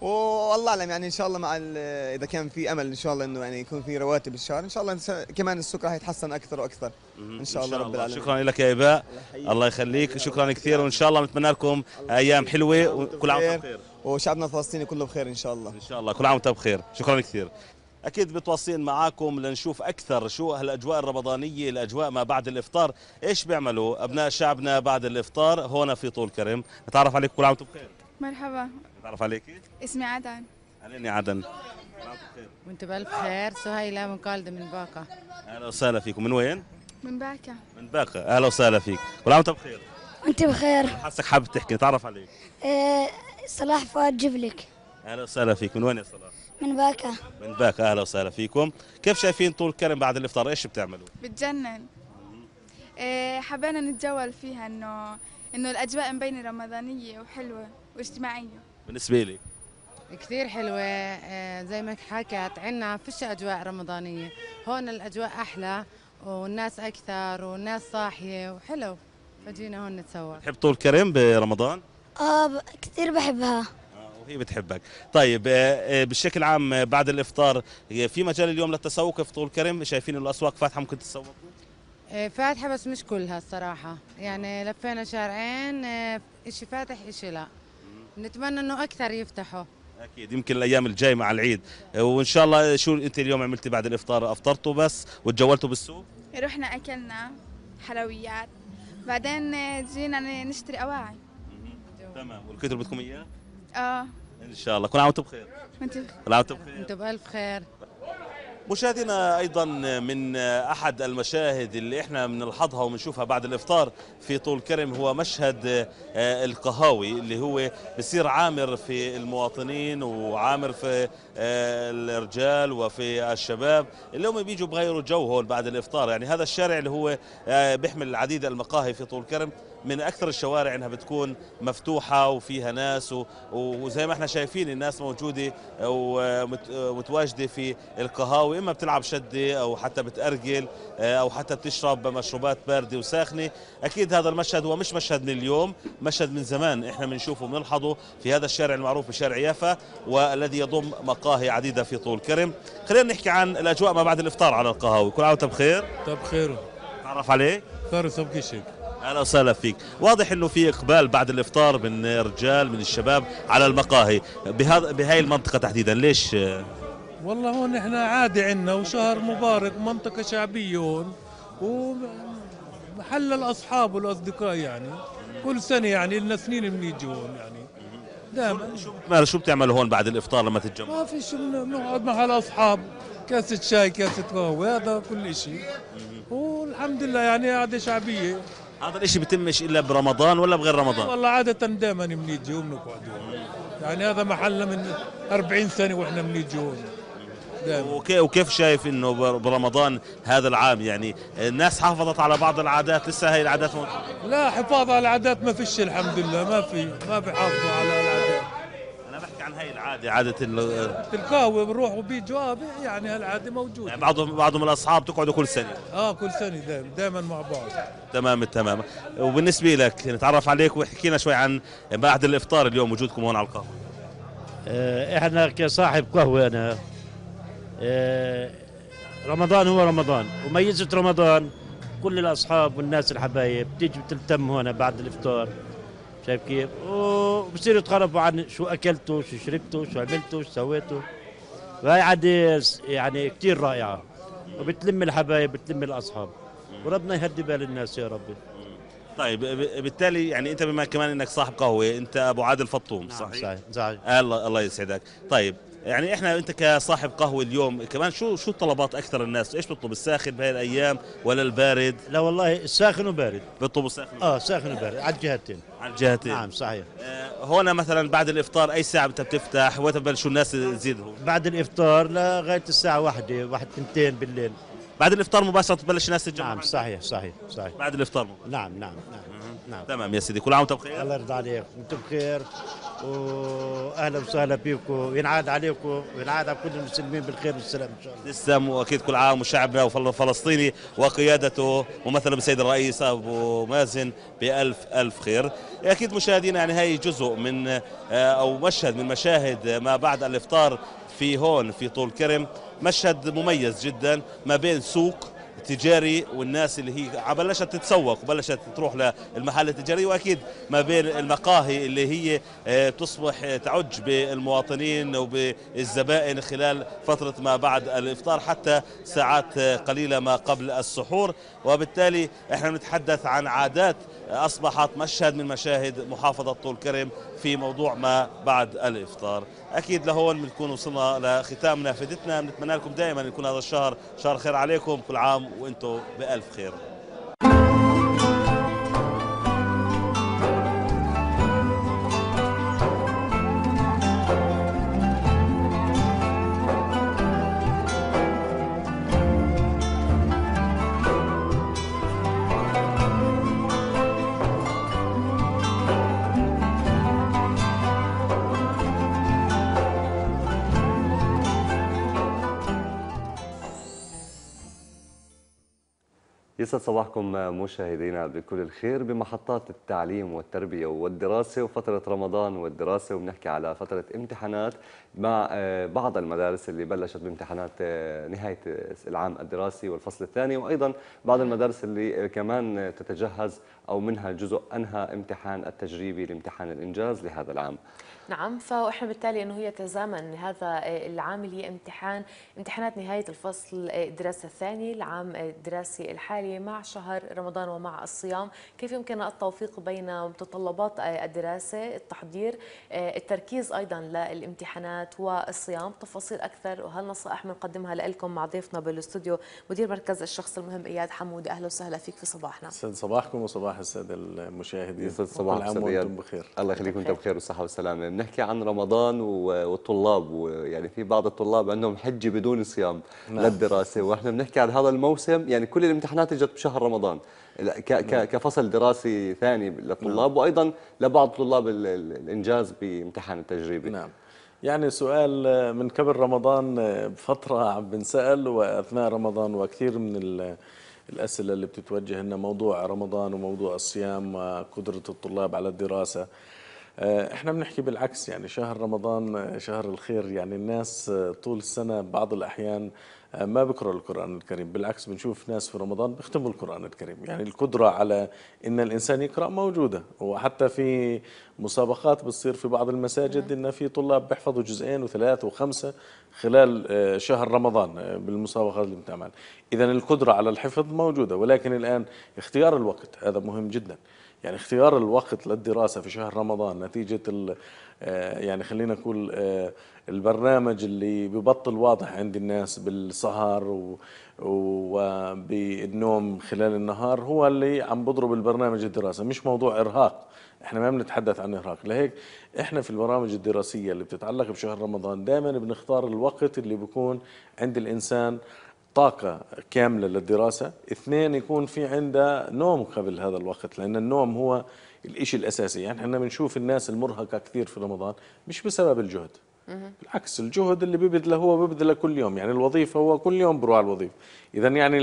والله أعلم يعني إن شاء الله مع إذا كان في أمل إن شاء الله إنه يعني يكون في رواتب الشهر إن شاء الله كمان السوق راح يتحسن أكثر وأكثر. إن شاء الله رب العالمين. شكرا لك يا إباء. الله يخليك. شكرا كثير وإن شاء الله بنتمنى لكم أيام حلوة. وكل عام وأنتم بخير. وشعبنا الفلسطيني كله بخير إن شاء الله. إن شاء الله. كل عام وأنتم بخير. شكرا كثير. أكيد متواصلين معاكم لنشوف أكثر شو هالأجواء الرمضانية الأجواء ما بعد الإفطار. إيش بيعملوا أبناء شعبنا بعد الإفطار؟ هنا في طول كرم نتعرف عليكم كل عام وأنتم بخير. مرحبا. نتعرف عليك. اسمي عدن. عليني عدن. وانت بألف خير. سهيلة من قالدة من باقة أهلا وسهلا فيكم. من وين؟ من باكا. من باقة أهلا وسهلا فيك. كل عام وأنتم بخير. وانت بخير. حاسك حابب تحكي؟ نتعرف عليك. آه، صلاح فؤاد جبلك. أهلا وسهلا فيك. من وين يا صلاح؟ من باكا. من باكا أهلا وسهلا فيكم. كيف شايفين طول كرم بعد الإفطار؟ إيش بتعملوا؟ بتجنن. إيه حبينا نتجول فيها إنه إنه الأجواء مبينه رمضانية وحلوة واجتماعية. بالنسبة لي. كثير حلوة. آه، زي ما حكت عنا فيش أجواء رمضانية. هون الأجواء أحلى والناس أكثر والناس صاحية وحلو. فجينا هون نتصور تحب طول كرم برمضان؟ آه ب- كثير بحبها. وهي بتحبك. طيب آه، آه، بالشكل عام آه، بعد الإفطار في مجال اليوم للتسوق في طول كرم شايفين إنه الأسواق فاتحة ممكن تتسوقوا فاتحة بس مش كلها الصراحة. يعني لفينا شارعين إشي فاتح إشي لا. نتمنى إنه أكثر يفتحوا. أكيد يمكن الأيام الجاي مع العيد. وإن شاء الله شو أنت اليوم عملتي بعد الإفطار؟ أفطرتوا بس وتجولتوا بالسوق؟ رحنا أكلنا حلويات. بعدين جينا نشتري أواعي. تمام. والكتب بدكم اياه آه. إن شاء الله. كل عام وأنتم بخير. وأنت كل عام وأنتم بخير. أنتم بألف خير. مشاهدينا أيضا من أحد المشاهد اللي إحنا بنلحظها وبنشوفها بعد الإفطار في طول كرم هو مشهد آه، القهاوي اللي هو بصير عامر في المواطنين وعامر في آه، الرجال وفي الشباب. اللي هم بيجوا بغيروا جو هون بعد الإفطار. يعني هذا الشارع اللي هو آه، بيحمل العديد المقاهي في طول كرم. من أكثر الشوارع إنها بتكون مفتوحة وفيها ناس وزي ما إحنا شايفين الناس موجودة ومتواجدة في القهاوي إما بتلعب شدة أو حتى بتأرجل آه، أو حتى بتشرب مشروبات باردة وساخنة. أكيد هذا المشهد هو مش مشهد من اليوم مشهد من زمان إحنا بنشوفه بنلحظه في هذا الشارع المعروف بشارع يافا والذي يضم مقاهي عديدة في طول كرم. خلينا نحكي عن الأجواء ما بعد الإفطار على القهاوي. كل عام وأنت بخير؟ طب خير. تعرف عليك خير صبكي شيك. أهلا وسهلا فيك. واضح إنه في إقبال بعد الإفطار من رجال من الشباب على المقاهي. بهذا بهاي المنطقة تحديدا ليش؟ والله هون إحنا عادي عنا وشهر مبارك منطقة شعبية هون ومحل الأصحاب والأصدقاء يعني. كل سنة يعني لنا سنين بنيجي هون يعني. دائما. ما شو بتعملوا هون بعد الإفطار لما تتجمعوا؟ ما في شو بن- بنقعد مع الأصحاب كاسة شاي كاسة قهوة هذا كل شيء والحمد لله يعني قعدة شعبية. هذا الإشي بتمش إلا برمضان ولا بغير رمضان؟ والله عادة دائما بنيجي وبنقعد. يعني هذا محلنا من 40 سنة وإحنا بنيجي هون. وكيف شايف إنه بر- برمضان هذا العام يعني؟ الناس حافظت على بعض العادات لسه هاي العادات موجودة لا حفاظ على العادات ما فيش الحمد لله ما في ما على العادات أنا بحكي العاده عاده ال- القهوة بروحوا وبيجوا يعني هالعادة موجودة. يعني بعضهم بعضهم الأصحاب تقعدوا كل سنة. آه كل سنة دائما دائما مع بعض. تمام التمام وبالنسبة لك نتعرف عليك واحكينا شوي عن بعد الإفطار اليوم وجودكم هون على القهوة. آه، إحنا كصاحب قهوة أنا. آه، رمضان هو رمضان وميزة رمضان كل الأصحاب والناس الحبايب بتيجي بتلتم هنا بعد الإفطار. شايف كيف؟ وبصيروا يتعرفوا عن شو أكلتوا شو شربتوا شو عملتوا شو سويتوا. وهي عادة يعني كثير رائعة. وبتلم الحبايب بتلم الأصحاب. وربنا يهدي بال الناس يا ربي. طيب بالتالي يعني أنت بما كمان إنك صاحب قهوة أنت أبو عادل فطوم صحيح؟ صحيح صحيح. الله الله يسعدك. طيب يعني إحنا أنت كصاحب قهوة اليوم كمان شو شو طلبات أكثر الناس؟ إيش بتطلب الساخن بهاي الأيام ولا البارد؟ لا والله الساخن وبارد. بيطلبوا الساخن آه ساخن وبارد على الجهتين. على الجهتين. نعم صحيح. آه، هون مثلا بعد الإفطار أي ساعة انت بتفتح وقت ببلشوا الناس تزيد هون بعد الإفطار لغايه الساعة واحدة واحد اثنتين بالليل. بعد الإفطار مباشرة تبلش الناس تتجمع نعم صحيح صحيح صحيح. بعد الإفطار نعم نعم نعم نعم. تمام يا سيدي كل عام وأنت بخير. الله يرضى عليك أنتم بخير. واهلا وسهلا فيكم وينعاد عليكم وينعاد على كل المسلمين بالخير والسلام إن شاء الله. تسلم واكيد كل عام وشعبنا وفلسطيني وقيادته ممثلا بالسيد الرئيس أبو مازن بالف ألف خير. أكيد مشاهدينا يعني هي جزء من آه، أو مشهد من مشاهد ما بعد الإفطار في هون في طول كرم. مشهد مميز جدا ما بين سوق تجاري والناس اللي هي بلشت تتسوق وبلشت تروح للمحل التجاري وأكيد ما بين المقاهي اللي هي آه، تصبح آه، تعج بالمواطنين وبالزبائن خلال فترة ما بعد الإفطار حتى ساعات آه، قليلة ما قبل السحور. وبالتالي إحنا بنتحدث عن عادات أصبحت مشهد من مشاهد محافظة طول كرم في موضوع ما بعد الإفطار. أكيد لهون بنكون وصلنا لختام نافذتنا. بنتمنى لكم دائما يكون هذا الشهر شهر خير عليكم. كل عام وأنتم بألف خير. يسعد صباحكم مشاهدينا بكل الخير بمحطات التعليم والتربية والدراسة وفترة رمضان والدراسة وبنحكي على فترة امتحانات مع آه، بعض المدارس اللي بلشت بامتحانات آه، نهاية العام الدراسي والفصل الثاني وأيضا بعض المدارس اللي كمان تتجهز أو منها جزء أنهى امتحان التجريبي لامتحان الإنجاز لهذا العام. نعم فاحنا بالتالي إنه هي تزامن هذا العام اللي هي امتحان امتحانات نهاية الفصل الدراسي الثاني العام الدراسي الحالي مع شهر رمضان ومع الصيام، كيف يمكن التوفيق بين متطلبات الدراسة، التحضير، التركيز أيضا للامتحانات والصيام، تفاصيل أكثر وهالنصائح بنقدمها لكم مع ضيفنا بالاستوديو مدير مركز الشخص المهم إياد حمود أهلا وسهلا فيك في صباحنا. سعد صباحكم وصباح السادة المشاهدين. يسعد صباحك العام وأنتم بخير. الله يخليك وانت بخير والصحة والسلامة. بنحكي عن رمضان والطلاب ويعني في بعض الطلاب عندهم حجه بدون صيام نعم. للدراسه وإحنا بنحكي عن هذا الموسم يعني كل الامتحانات إجت بشهر رمضان نعم. كفصل دراسي ثاني للطلاب نعم. وأيضا لبعض طلاب الإنجاز بامتحان التجريبي نعم يعني سؤال من قبل رمضان بفتره عم بنسأل وأثناء رمضان وكثير من الأسئلة اللي بتتوجه لنا موضوع رمضان وموضوع الصيام وقدرة الطلاب على الدراسة آه، إحنا بنحكي بالعكس يعني شهر رمضان آه، شهر الخير يعني الناس آه، طول السنة بعض الأحيان ما بيقرأوا القرآن الكريم بالعكس بنشوف ناس في رمضان بيختموا القرآن الكريم. يعني القدرة على إن الإنسان يقرأ موجودة وحتى في مسابقات بتصير في بعض المساجد إن في طلاب بيحفظوا جزئين وثلاث وخمسة خلال شهر رمضان بالمسابقات اللي بتعمل. إذا القدرة على الحفظ موجودة ولكن الآن اختيار الوقت هذا مهم جدا. يعني اختيار الوقت للدراسة في شهر رمضان نتيجة آه، يعني خلينا نقول آه، البرنامج اللي ببطل واضح عند الناس بالسهر وبالنوم خلال النهار هو اللي عم بضرب البرنامج الدراسي مش موضوع إرهاق. إحنا ما بنتحدث عن إرهاق. لهيك إحنا في البرامج الدراسية اللي بتتعلق بشهر رمضان دائما بنختار الوقت اللي بيكون عند الإنسان طاقة كاملة للدراسة. اثنين يكون في عنده نوم قبل هذا الوقت لأن النوم هو الإشي الأساسي. يعني إحنا بنشوف الناس المرهقة كثير في رمضان مش بسبب الجهد. بالعكس الجهد اللي ببذله هو ببذله كل يوم. يعني الوظيفة هو كل يوم بروح على الوظيفة. إذا يعني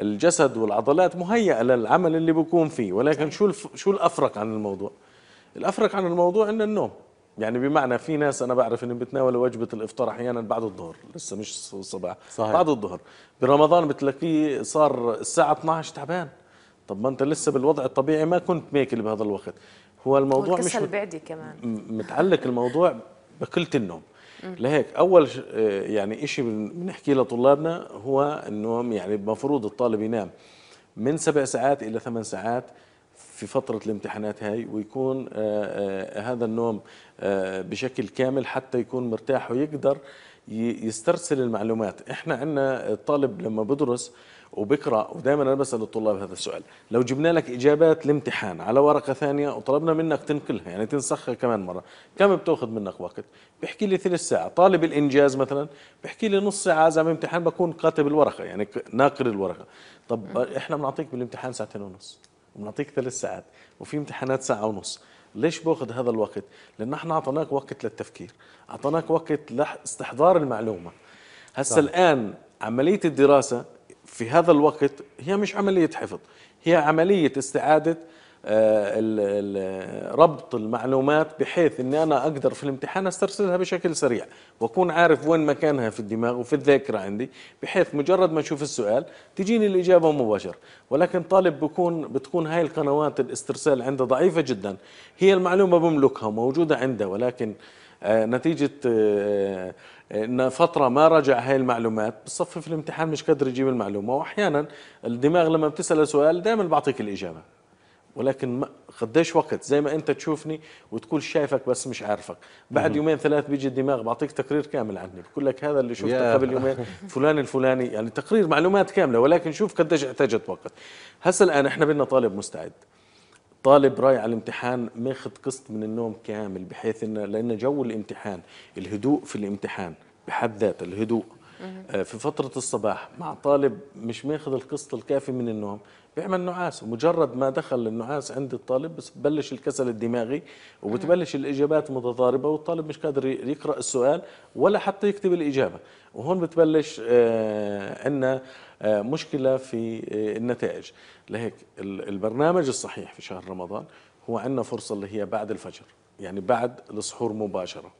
الجسد والعضلات مهيئة للعمل اللي بيكون فيه. ولكن شو شو الأفرق عن الموضوع؟ الأفرق عن الموضوع إن النوم. يعني بمعنى في ناس أنا بعرف إنهم بتناولوا وجبة الإفطار أحيانا بعد الظهر لسه مش الصباح صحيح. بعد الظهر. برمضان بتلاقيه صار الساعة 12 تعبان. طب ما أنت لسه بالوضع الطبيعي ما كنت ماكل بهذا الوقت. هو الموضوع مش البعدي كمان. متعلق الموضوع بقلة النوم. لهيك أول يعني شيء بنحكيه لطلابنا هو النوم يعني المفروض الطالب ينام من سبع ساعات إلى ثمان ساعات في فترة الامتحانات هاي ويكون آه، آه، هذا النوم آه، بشكل كامل حتى يكون مرتاح ويقدر يسترسل المعلومات. إحنا عندنا الطالب لما بدرس وبقرا ودائما أنا بسأل الطلاب هذا السؤال. لو جبنا لك إجابات الامتحان على ورقة ثانية وطلبنا منك تنقلها يعني تنسخها كمان مرة كم بتأخذ منك وقت؟ بيحكي لي ثلث ساعة. طالب الإنجاز مثلا بيحكي لي نص ساعة زي امتحان بكون كاتب الورقة يعني ناقل الورقة. طب إحنا بنعطيك بالامتحان ساعتين ونص وبنعطيك ثلاث ساعات وفي امتحانات ساعة ونص. ليش بأخذ هذا الوقت؟ لأن إحنا أعطيناك وقت للتفكير أعطيناك وقت لاستحضار المعلومة هسا الآن عملية الدراسة في هذا الوقت هي مش عملية حفظ هي عملية استعادة آه، ربط المعلومات بحيث إني أنا أقدر في الامتحان أسترسلها بشكل سريع وأكون عارف وين مكانها في الدماغ وفي الذاكرة عندي بحيث مجرد ما أشوف السؤال تجيني الإجابة مباشره ولكن طالب بكون بتكون هاي القنوات الاسترسال عنده ضعيفة جدا. هي المعلومة بملكها وموجودة عنده ولكن آه، نتيجة آه، إن فترة ما رجع هاي المعلومات بصفي في الامتحان مش قادر يجيب المعلومة واحيانا الدماغ لما بتسأل سؤال دائما بعطيك الإجابة. ولكن قديش وقت؟ زي ما انت تشوفني وتقول شايفك بس مش عارفك. بعد يومين ثلاث بيجي الدماغ بعطيك تقرير كامل عني بقول لك هذا اللي شفته قبل يومين [laughs] فلان الفلاني. يعني تقرير معلومات كاملة ولكن شوف قديش احتاجت وقت. هسه الآن إحنا بدنا طالب مستعد. طالب رايح على الامتحان ماخذ قسط من النوم كامل بحيث انه لأن جو الامتحان الهدوء في الامتحان بحد ذاته الهدوء. في فترة الصباح مع طالب مش ماخذ القسط الكافي من النوم بيعمل نعاس ومجرد ما دخل النعاس عند الطالب ببلش الكسل الدماغي وبتبلش الإجابات متضاربة والطالب مش قادر يقرأ السؤال ولا حتى يكتب الإجابة. وهون بتبلش آه عندنا آه، مشكلة في آه، النتائج. لهيك ال- البرنامج الصحيح في شهر رمضان هو عندنا فرصة اللي هي بعد الفجر يعني بعد السحور مباشرة.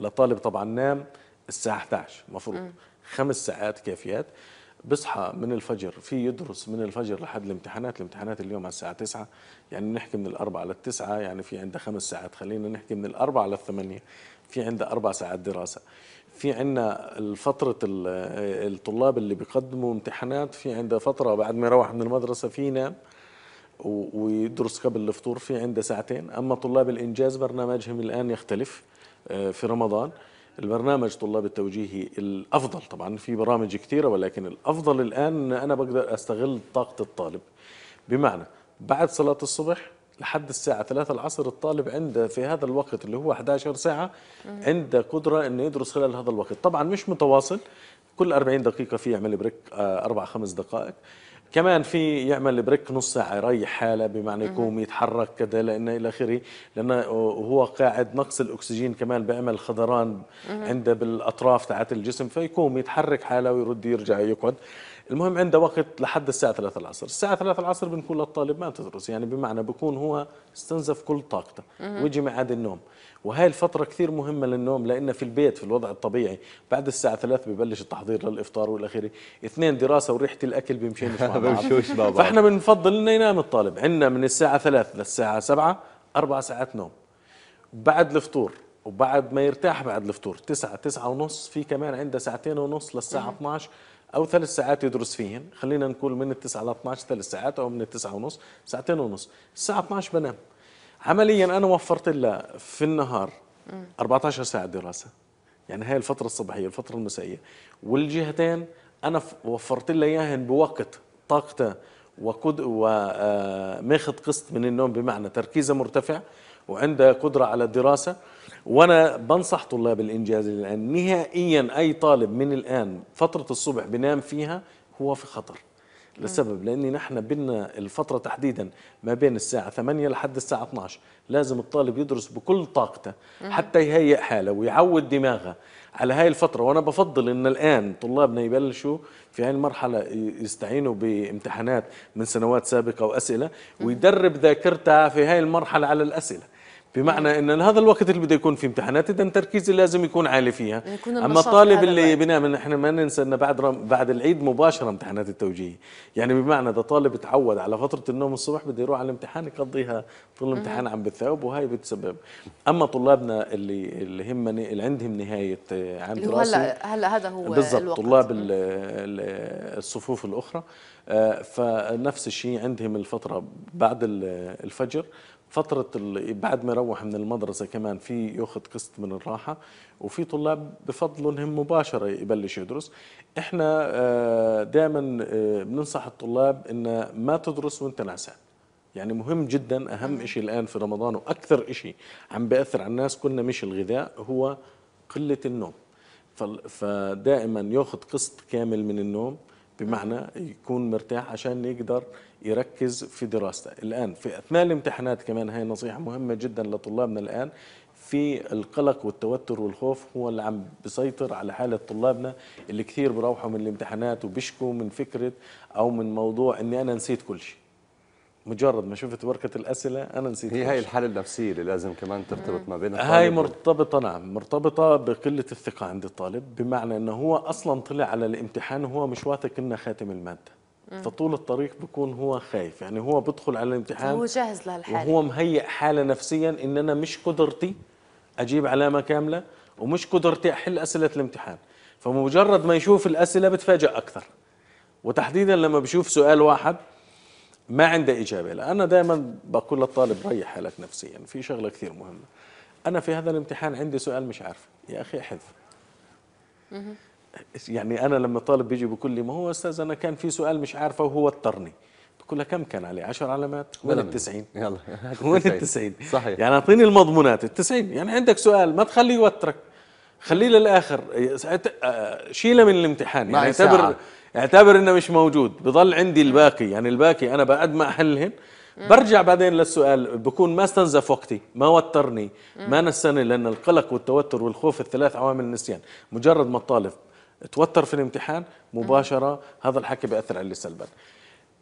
لطالب طبعا نام الساعة 11 مفروض. خمس ساعات كافيات بصحى من الفجر في يدرس من الفجر لحد الامتحانات. الامتحانات اليوم على الساعة 9 يعني نحكي من الأربعة للتسعة يعني في عنده خمس ساعات. خلينا نحكي من الأربعة للثمانية في عنده أربع ساعات دراسة. في عندنا فترة ال- الطلاب اللي بيقدموا امتحانات. في عنده فترة بعد ما يروح من المدرسة في ينام ويدرس قبل الفطور. في عنده ساعتين. أما طلاب الإنجاز برنامجهم الآن يختلف آه، في رمضان. البرنامج طلاب التوجيهي الأفضل. طبعا في برامج كثيرة ولكن الأفضل الآن أن أنا بقدر أستغل طاقة الطالب. بمعنى بعد صلاة الصبح لحد الساعة 3 العصر الطالب عنده في هذا الوقت اللي هو 11 ساعة عنده قدرة أنه يدرس خلال هذا الوقت. طبعا مش متواصل كل 40 دقيقة في يعمل break آه، أربع خمس دقائق. كمان في يعمل break نص ساعة يريح حاله بمعنى يقوم يتحرك كذا لأنه إلى آخره لأنه هو قاعد نقص الأكسجين كمان بيعمل خدران عنده بالأطراف تاعت الجسم فيقوم يتحرك حاله ويرد يرجع يقعد. المهم عنده وقت لحد الساعة 3 العصر. الساعة 3 العصر بنقول للطالب ما تدرس يعني بمعنى بكون هو استنزف كل طاقته ويجي ميعاد النوم. وهي الفترة كثير مهمة للنوم لأن في البيت في الوضع الطبيعي بعد الساعة 3 ببلش التحضير للإفطار والأخير اثنين دراسة وريحة الأكل بيمشينش مع بعض. فإحنا بنفضل إنه ينام الطالب. عندنا من الساعة 3 للساعة 7 أربع ساعات نوم. بعد الفطور وبعد ما يرتاح بعد الفطور تسعة تسعة ونص في كمان عنده ساعتين ونص للساعة 12 أو ثلاث ساعات يدرس فيهن. خلينا نقول من التسعة ل 12 ثلاث ساعات أو من التسعة ونص ساعتين ونص. الساعة 12 بنام. عمليا أنا وفرت له في النهار 14 ساعة دراسة. يعني هاي الفترة الصباحية الفترة المسائية. والجهتين أنا ف- وفرت له إياهن بوقت طاقته وقد وماخذ قسط من النوم بمعنى تركيزه مرتفع وعنده قدرة على الدراسة. وأنا بنصح طلاب الإنجاز الآن نهائيا أي طالب من الآن فترة الصبح بنام فيها هو في خطر لسبب لأني نحن بدنا الفترة تحديدا ما بين الساعة 8 لحد الساعة 12 لازم الطالب يدرس بكل طاقته حتى يهيئ حاله ويعود دماغه على هاي الفترة. وأنا بفضل إن الآن طلابنا يبلشوا في هاي المرحلة يستعينوا بامتحانات من سنوات سابقة وأسئلة ويدرب ذاكرته في هاي المرحلة على الأسئلة. بمعنى إن هذا الوقت اللي بده يكون في امتحانات إذا تركيزي لازم يكون عالي فيها. يكون أما الطالب اللي الوقت. بنام نحن ما ننسى ان بعد رم بعد العيد مباشرة امتحانات التوجيهي يعني بمعنى إذا طالب تعود على فترة النوم الصبح بده يروح على الامتحان يقضيها طول الامتحان عم بالثوب وهي بتسبب. أما طلابنا اللي اللي هم اللي عندهم نهاية عام دراسي هلا هلا هذا هو بالضبط طلاب ال- ال- الصفوف الأخرى. آه، فنفس الشيء عندهم الفترة بعد ال- الفجر. فترة بعد ما يروح من المدرسة كمان في ياخذ قسط من الراحة وفي طلاب بفضلوا إنهم مباشرة يبلش يدرس. إحنا دائما بننصح الطلاب إن ما تدرس وأنت نعسان. يعني مهم جدا أهم شيء الآن في رمضان وأكثر شيء عم بيأثر على الناس كلنا مش الغذاء هو قلة النوم. فدائما ياخذ قسط كامل من النوم بمعنى يكون مرتاح عشان يقدر يركز في دراسته. الآن في أثناء الامتحانات كمان هاي نصيحة مهمة جدا لطلابنا الآن في القلق والتوتر والخوف هو اللي عم بيسيطر على حالة طلابنا اللي كثير بروحوا من الامتحانات وبيشكوا من فكرة أو من موضوع إني أنا نسيت كل شيء. مجرد ما شفت ورقة الأسئلة أنا نسيت هي هاي. الحالة النفسية اللي لازم كمان ترتبط ما بين الطالب هاي مرتبطة نعم مرتبطة بقلة الثقة عند الطالب بمعنى إنه هو أصلا طلع على الامتحان وهو مش واثق إنه خاتم المادة. فطول الطريق بكون هو خايف. يعني هو بدخل على الامتحان هو جاهز لهالحالة. وهو مهيئ حالة نفسيا إن أنا مش قدرتي أجيب علامة كاملة ومش قدرتي أحل أسئلة الامتحان. فمجرد ما يشوف الأسئلة بتفاجأ أكثر. وتحديدا لما بشوف سؤال واحد ما عنده إجابة. له أنا دائما بقول للطالب ريح حالك نفسيا في شغلة كثير مهمة. أنا في هذا الامتحان عندي سؤال مش عارف يا أخي احذف يعني أنا لما طالب بيجي بيقول لي ما هو أستاذ أنا كان في سؤال مش عارفه وهو وترني. بقول له كم كان عليه؟ 10 علامات وين ال منه. 90 يلا [laughs] وين ال 90 صحيح. يعني أعطيني المضمونات. ال 90 يعني عندك سؤال ما تخليه يوترك. خليه للآخر. شيله من الامتحان. يعني اعتبر ساعة. اعتبر إنه مش موجود. بضل عندي الباقي. يعني الباقي أنا بعد ما احلهن برجع بعدين للسؤال. بكون ما استنزف وقتي ما وترني ما نساني لأن القلق والتوتر والخوف الثلاث عوامل النسيان. مجرد ما الطالب توتر في الامتحان مباشرة هذا الحكي بيأثر عليه سلبا.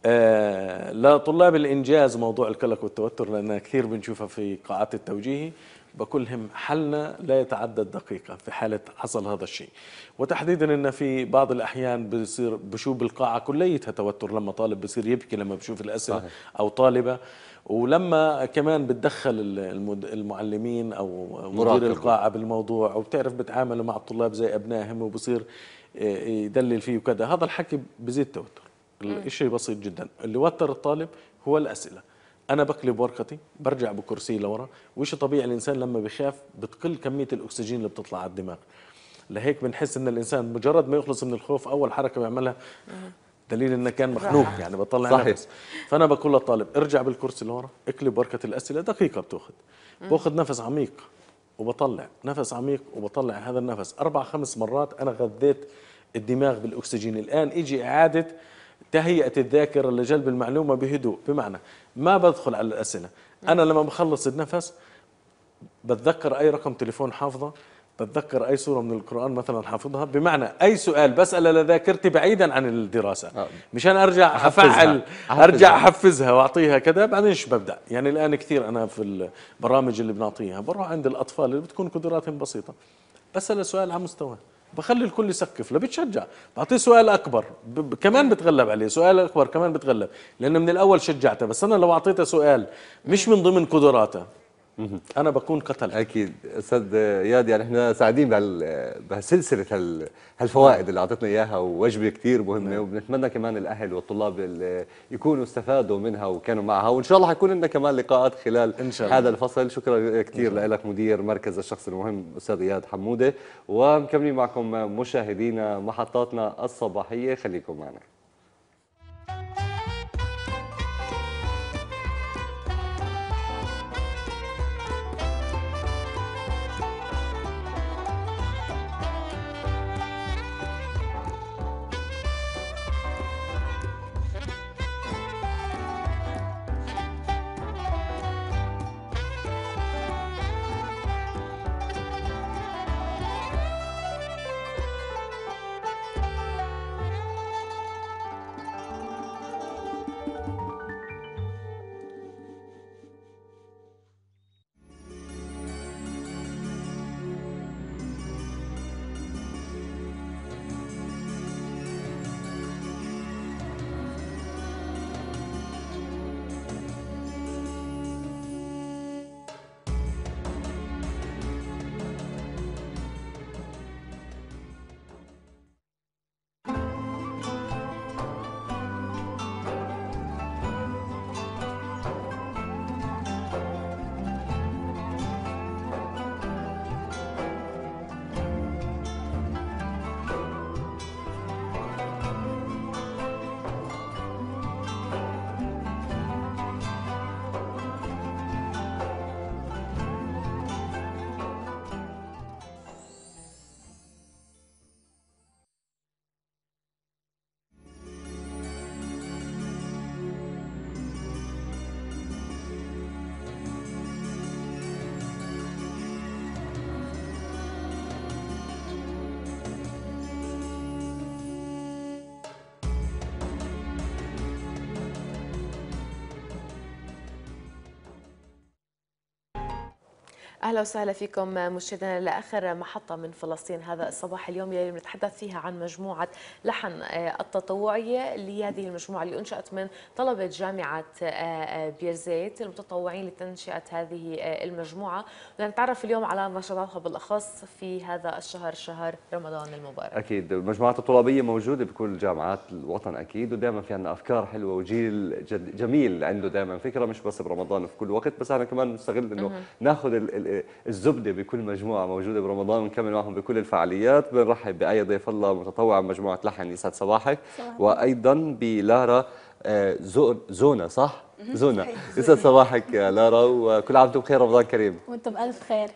آه لطلاب الإنجاز موضوع القلق والتوتر لأن كثير بنشوفها في قاعات التوجيهي. بقولهم حلنا لا يتعدى الدقيقة في حالة حصل هذا الشيء. وتحديدا إن في بعض الأحيان بصير بشوف بالقاعة كليتها توتر. لما طالب بصير يبكي لما بشوف الأسئلة صحيح. أو طالبة. ولما كمان بتدخل المد- المعلمين أو مدير. القاعة بالموضوع وبتعرف بتعاملوا مع الطلاب زي أبنائهم وبصير آه، يدلل فيه وكذا. هذا الحكي بزيد توتر. الشيء بسيط جدا. اللي وتر الطالب هو الأسئلة. أنا بقلب ورقتي برجع بكرسي لورا وشيء طبيعي الإنسان لما بخاف بتقل كمية الأكسجين اللي بتطلع على الدماغ. لهيك بنحس إن الإنسان مجرد ما يخلص من الخوف أول حركة بيعملها دليل إنه كان مخنوق. يعني بطلع صحيح. نفس. فأنا بقول للطالب ارجع بالكرسي لورا اقلب ورقه الأسئلة دقيقة بتأخذ. بأخذ نفس عميق وبطلع نفس عميق وبطلع هذا النفس. أربع خمس مرات أنا غذيت الدماغ بالأكسجين. الآن أجي إعادة تهيئة الذاكرة لجلب المعلومة بهدوء. بمعنى ما بدخل على الأسئلة. أنا لما بخلص النفس بتذكر أي رقم تليفون حافظه بتذكر أي سورة من القرآن مثلا حافظها بمعنى أي سؤال بساله لذاكرتي بعيدا عن الدراسة آه. مشان أرجع أحفزها. أفعل أحفزها. أرجع أحفزها وأعطيها كذا بعدين إيش ببدأ يعني الآن كثير أنا في البرامج اللي بنعطيها بروح عند الأطفال اللي بتكون قدراتهم بسيطة بساله سؤال على مستواه بخلي الكل يسقف لبتشجع بعطيه سؤال أكبر ب- كمان بتغلب عليه سؤال أكبر كمان بتغلب لأنه من الأول شجعته بس أنا لو أعطيته سؤال مش من ضمن قدراته أنا بكون قتل. أكيد. أستاذ اياد يعني إحنا سعيدين هال هالفوائد اللي أعطتنا إياها ووجبة كثير مهمة وبنتمنى كمان الأهل والطلاب اللي يكونوا استفادوا منها وكانوا معها وإن شاء الله حيكون لنا كمان لقاءات خلال إن شاء الله. هذا الفصل. شكرا كثير لك مدير مركز الشخص المهم أستاذ اياد حمودة ومكملين معكم مشاهدينا محطاتنا الصباحية. خليكم معنا. أهلا وسهلا فيكم مشاهدينا لآخر محطة من فلسطين. هذا الصباح اليوم يلي بنتحدث فيها عن مجموعة لحن التطوعيه اللي هذه المجموعة اللي أنشأت من طلبة جامعة آه، آه، بيرزيت المتطوعين لتنشئة هذه آه، المجموعة. بدنا نتعرف اليوم على نشاطاتها بالأخص في هذا الشهر شهر رمضان المبارك. أكيد. المجموعات الطلابية موجودة بكل جامعات الوطن أكيد ودائما في عندنا أفكار حلوة وجيل جميل عنده دائما فكرة مش بس برمضان في كل وقت. بس إحنا كمان نستغل إنه. ناخذ الزبدة بكل مجموعة موجودة برمضان ونكمل معهم بكل الفعاليات. بنرحب بأي ضيف الله متطوعه من مجموعة لحن يسعد صباحك. صباح وأيضا بلارا آه، زو- زونا صح؟ زونا. يسعد صباحك يا لارا وكل عام وأنتم بخير رمضان كريم. وأنتم بألف خير.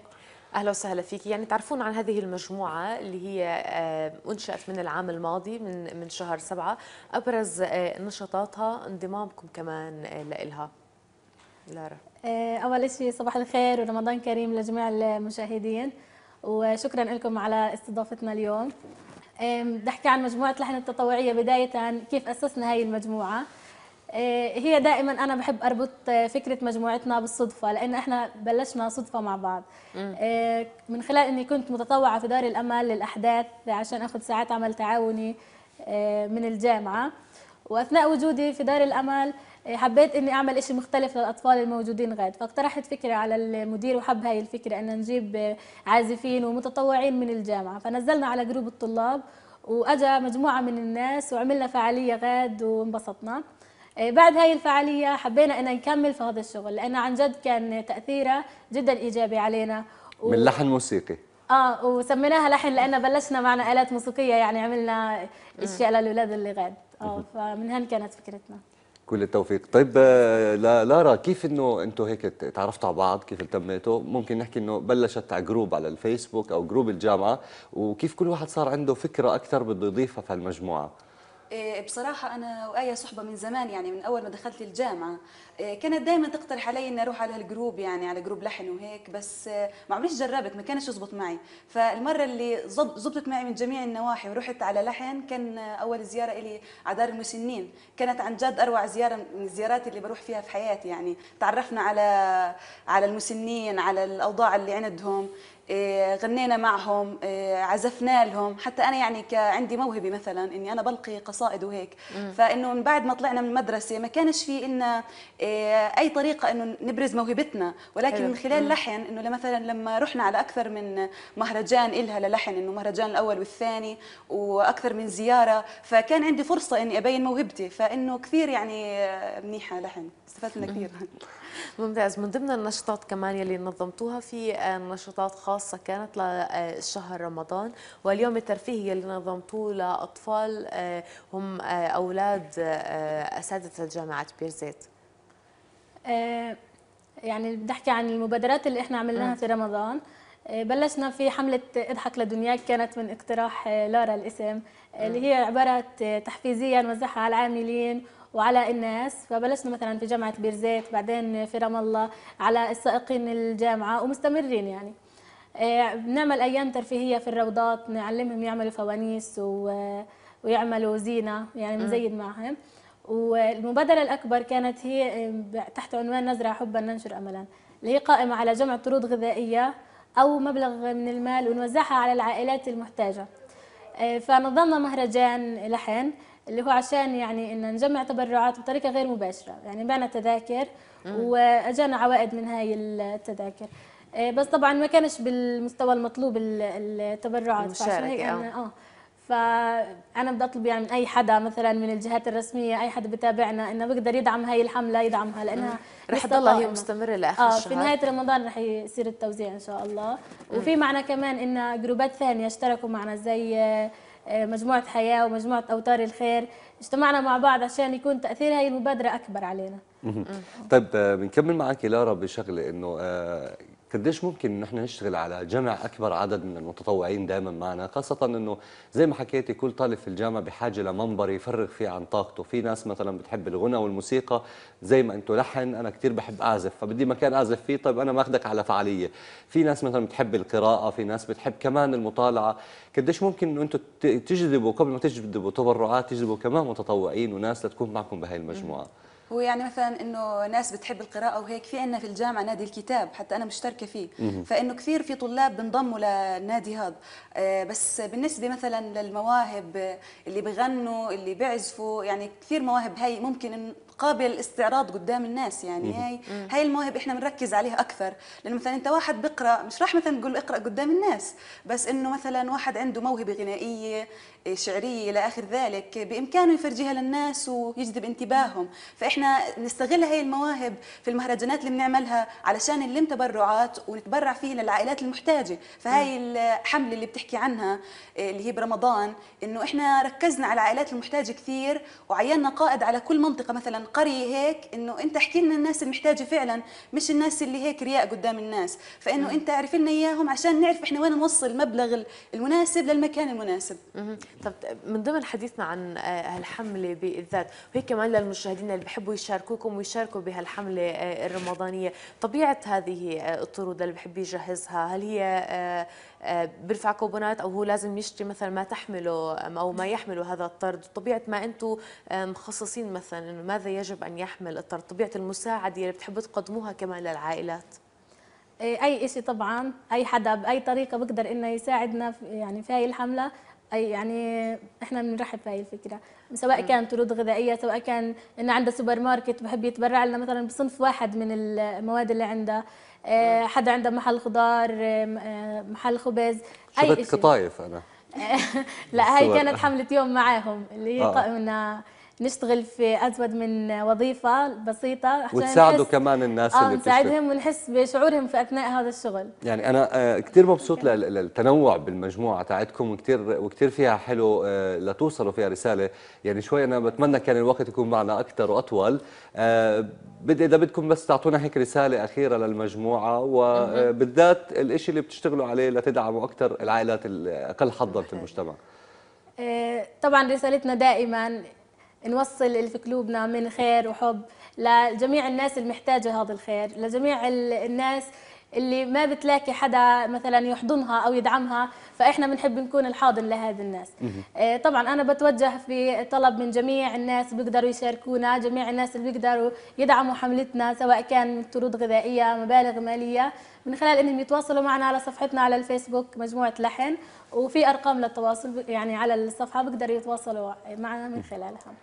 أهلا وسهلا فيك. يعني تعرفون عن هذه المجموعة اللي هي آه، أنشأت من العام الماضي من من شهر سبعة أبرز آه، نشاطاتها انضمامكم كمان لإلها. لارا. أول شيء صباح الخير ورمضان كريم لجميع المشاهدين وشكرا لكم على استضافتنا اليوم. بدي أحكي عن مجموعة لحن التطوعية بداية كيف أسسنا هاي المجموعة. أه، هي دائما أنا بحب أربط أه، فكرة مجموعتنا بالصدفة لأن إحنا بلشنا صدفة مع بعض. من خلال إني كنت متطوعة في دار الأمل للأحداث عشان آخذ ساعات عمل تعاوني من الجامعة. وأثناء وجودي في دار الأمل حبيت إني أعمل شيء مختلف للأطفال الموجودين غاد فاقترحت فكرة على المدير وحب هاي الفكرة ان نجيب عازفين ومتطوعين من الجامعة. فنزلنا على جروب الطلاب وأجا مجموعة من الناس وعملنا فعالية غاد وانبسطنا. آه، بعد هاي الفعالية حبينا أن نكمل في هذا الشغل لأنه عن جد كان تأثيره جدا إيجابي علينا. و... من لحن موسيقي. آه وسميناها لحن لأن بلشنا معنا آلات موسيقية يعني عملنا أشياء للأولاد اللي غاد آه فمن هون كانت فكرتنا. كل التوفيق. طيب آه، لا- لارا كيف إنه أنتم هيك تعرفتوا على بعض؟ كيف التميتوا؟ ممكن نحكي إنه بلشت على group على الفيسبوك أو group الجامعة وكيف كل واحد صار عنده فكرة أكثر بده يضيفها في هالمجموعة؟ إيه، بصراحة أنا وآية صحبة من زمان يعني من أول ما دخلت الجامعة. إيه، كانت دائما تقترح علي إني أروح على هال group يعني على group لحن وهيك بس إيه، ما عمريش جربت ما كانش يزبط معي. فالمرة اللي زب- زبطت معي من جميع النواحي ورحت على لحن كان أول زيارة إلي على دار المسنين. كانت عن جد أروع زيارة من الزيارات اللي بروح فيها في حياتي يعني. تعرفنا على على المسنين على الأوضاع اللي عندهم. إيه، غنينا معهم إيه، عزفنا لهم. حتى أنا يعني عندي موهبة مثلا إني أنا بلقي قصائد وهيك. فإنه من بعد ما طلعنا من المدرسة ما كانش في إن أي طريقة إنه نبرز موهبتنا. ولكن. من خلال. لحن إنه مثلا لما رحنا على أكثر من مهرجان إلها للحن إنه مهرجان الأول والثاني وأكثر من زيارة فكان عندي فرصة إني أبين موهبتي. فإنه كثير يعني منيحة لحن. استفدت منها كثير. ممتاز. من ضمن النشاطات كمان يلي نظمتوها في آه، نشاطات خاصة كانت لشهر رمضان. واليوم الترفيهي يلي نظمتوه لأطفال آه، هم آه، أولاد آه، أساتذة جامعة بيرزيت آه، يعني بدي أحكي عن المبادرات اللي إحنا عملناها. في رمضان. آه، بلشنا في حملة اضحك لدنياك كانت من اقتراح آه، لارا الاسم آه، اللي هي عبارة آه، تحفيزية نوزعها على العاملين وعلى الناس. فبلشنا مثلا في جامعة بيرزيت بعدين في رام الله على السائقين الجامعة ومستمرين يعني. آه، بنعمل أيام ترفيهية في الروضات نعلمهم يعملوا فوانيس و- ويعملوا زينة يعني مم. بنزيد معهم. والمبادرة الأكبر كانت هي تحت عنوان نزرع حبا ننشر أملا. اللي هي قائمة على جمع طرود غذائية أو مبلغ من المال ونوزعها على العائلات المحتاجة. آه، فنظمنا مهرجان لحن. اللي هو عشان يعني إن نجمع تبرعات بطريقة غير مباشرة. يعني بعنا تذاكر. وأجانا عوائد من هاي التذاكر. آه، بس طبعا ما كانش بالمستوى المطلوب ال- التبرعات فعشان هيك المشاركة، أنا- آه. فأنا بدي اطلب يعني من أي حدا مثلا من الجهات الرسمية أي حدا بتابعنا إنه بيقدر يدعم هاي الحملة يدعمها لأنها رح تضلها هي قائمة. مستمرة لآخر آه الشهر. في نهاية رمضان رح يصير التوزيع إن شاء الله. وفي معنا كمان إن جروبات ثانية اشتركوا معنا زي آه، مجموعة حياة ومجموعة أوتار الخير اجتمعنا مع بعض عشان يكون تأثير هاي المبادرة أكبر علينا. طيب آه، بنكمل معك لارا بشغلة إنه آه، قديش ممكن نحن نشتغل على جمع أكبر عدد من المتطوعين دائما معنا خاصة إنه زي ما حكيتي كل طالب في الجامعة بحاجة لمنبر يفرغ فيه عن طاقته. في ناس مثلا بتحب الغنى والموسيقى زي ما أنتم لحن أنا كثير بحب أعزف فبدي مكان أعزف فيه طيب أنا ماخذك على فعالية. في ناس مثلا بتحب القراءة في ناس بتحب كمان المطالعة. قديش ممكن إنه أنتم تجذبوا قبل ما تجذبوا تبرعات تجذبوا كمان متطوعين وناس لتكون معكم بهي المجموعة؟ هو يعني مثلا إنه ناس بتحب القراءة وهيك في عندنا في الجامعة نادي الكتاب حتى أنا مشتركة فيه. فإنه كثير في طلاب بنضموا للنادي هذا آه، بس بالنسبة مثلا للمواهب آه، اللي بغنوا اللي بيعزفوا يعني كثير مواهب هاي ممكن قابل الاستعراض قدام الناس يعني. هاي. هاي المواهب إحنا بنركز عليها أكثر لأنه مثلا أنت واحد بيقرا مش راح مثلا تقول له اقرأ قدام الناس بس إنه مثلا واحد عنده موهبة غنائية إيه، شعرية إلى آخر ذلك بإمكانه يفرجيها للناس ويجذب انتباههم فإحنا نستغل هاي المواهب في المهرجانات اللي بنعملها علشان نلم تبرعات ونتبرع فيه للعائلات المحتاجة. فهاي الحملة اللي بتحكي عنها إيه، اللي هي برمضان إنه إحنا ركزنا على العائلات المحتاجة كثير وعينا قائد على كل منطقة مثلا القريه هيك إنه أنت احكي لنا الناس المحتاجة فعلا مش الناس اللي هيك رياء قدام الناس. فإنه أنت اعرف لنا إياهم عشان نعرف إحنا وين نوصل المبلغ المناسب للمكان المناسب. طب من ضمن حديثنا عن آه، هالحملة بالذات وهي كمان للمشاهدين اللي بحبوا يشاركوكم ويشاركوا بهالحملة آه، الرمضانية. طبيعة هذه آه، الطرود اللي بحب يجهزها هل هي آه، بيرفع كوبونات أو هو لازم يشتري مثلا ما تحمله أو ما يحمله هذا الطرد؟ طبيعة ما أنتم مخصصين مثلا إنه ماذا يجب أن يحمل الطرد؟ طبيعة المساعدة اللي بتحبوا تقدموها كمان للعائلات. إيه، أي شيء طبعا أي حدا بأي طريقة بيقدر إنه يساعدنا يعني في هاي الحملة أي يعني إحنا بنرحب في هاي الفكرة سواء كانت طرود غذائية سواء كان إنه عنده سوبر ماركت بحب يتبرع لنا مثلا بصنف واحد من المواد اللي عنده إيه، حدا عنده محل خضار إيه، آه، محل خبز شفت شيء. قطايف أنا [laughs] لا هاي الصور. كانت حملة يوم معاهم اللي هي آه. آه. نشتغل في أزود من وظيفة بسيطة عشان وتساعدوا نحس- كمان الناس آه اللي نساعدهم ونحس بشعورهم في أثناء هذا الشغل. يعني أنا كثير مبسوط لل- للتنوع بالمجموعة تاعتكم وكثير وكثير فيها حلو آه، لتوصلوا فيها رسالة. يعني شوي أنا بتمنى كان الوقت يكون معنا أكثر وأطول. آه، بدي إذا بدكم بس تعطونا هيك رسالة أخيرة للمجموعة وبالذات الشيء اللي بتشتغلوا عليه لتدعموا أكثر العائلات الاقل حظا في المجتمع. آه، طبعا رسالتنا دائما نوصل اللي في قلوبنا من خير وحب لجميع الناس المحتاجة هذا الخير لجميع ال- الناس اللي ما بتلاقي حدا مثلا يحضنها أو يدعمها فإحنا بنحب نكون الحاضن لهذه الناس. آه، طبعا أنا بتوجه في طلب من جميع الناس بيقدروا يشاركونا جميع الناس اللي بيقدروا يدعموا حملتنا سواء كان طرود غذائية مبالغ مالية. من خلال إنهم يتواصلوا معنا على صفحتنا على الفيسبوك مجموعة لحن وفي أرقام للتواصل يعني على الصفحة بيقدروا يتواصلوا معنا من خلالها.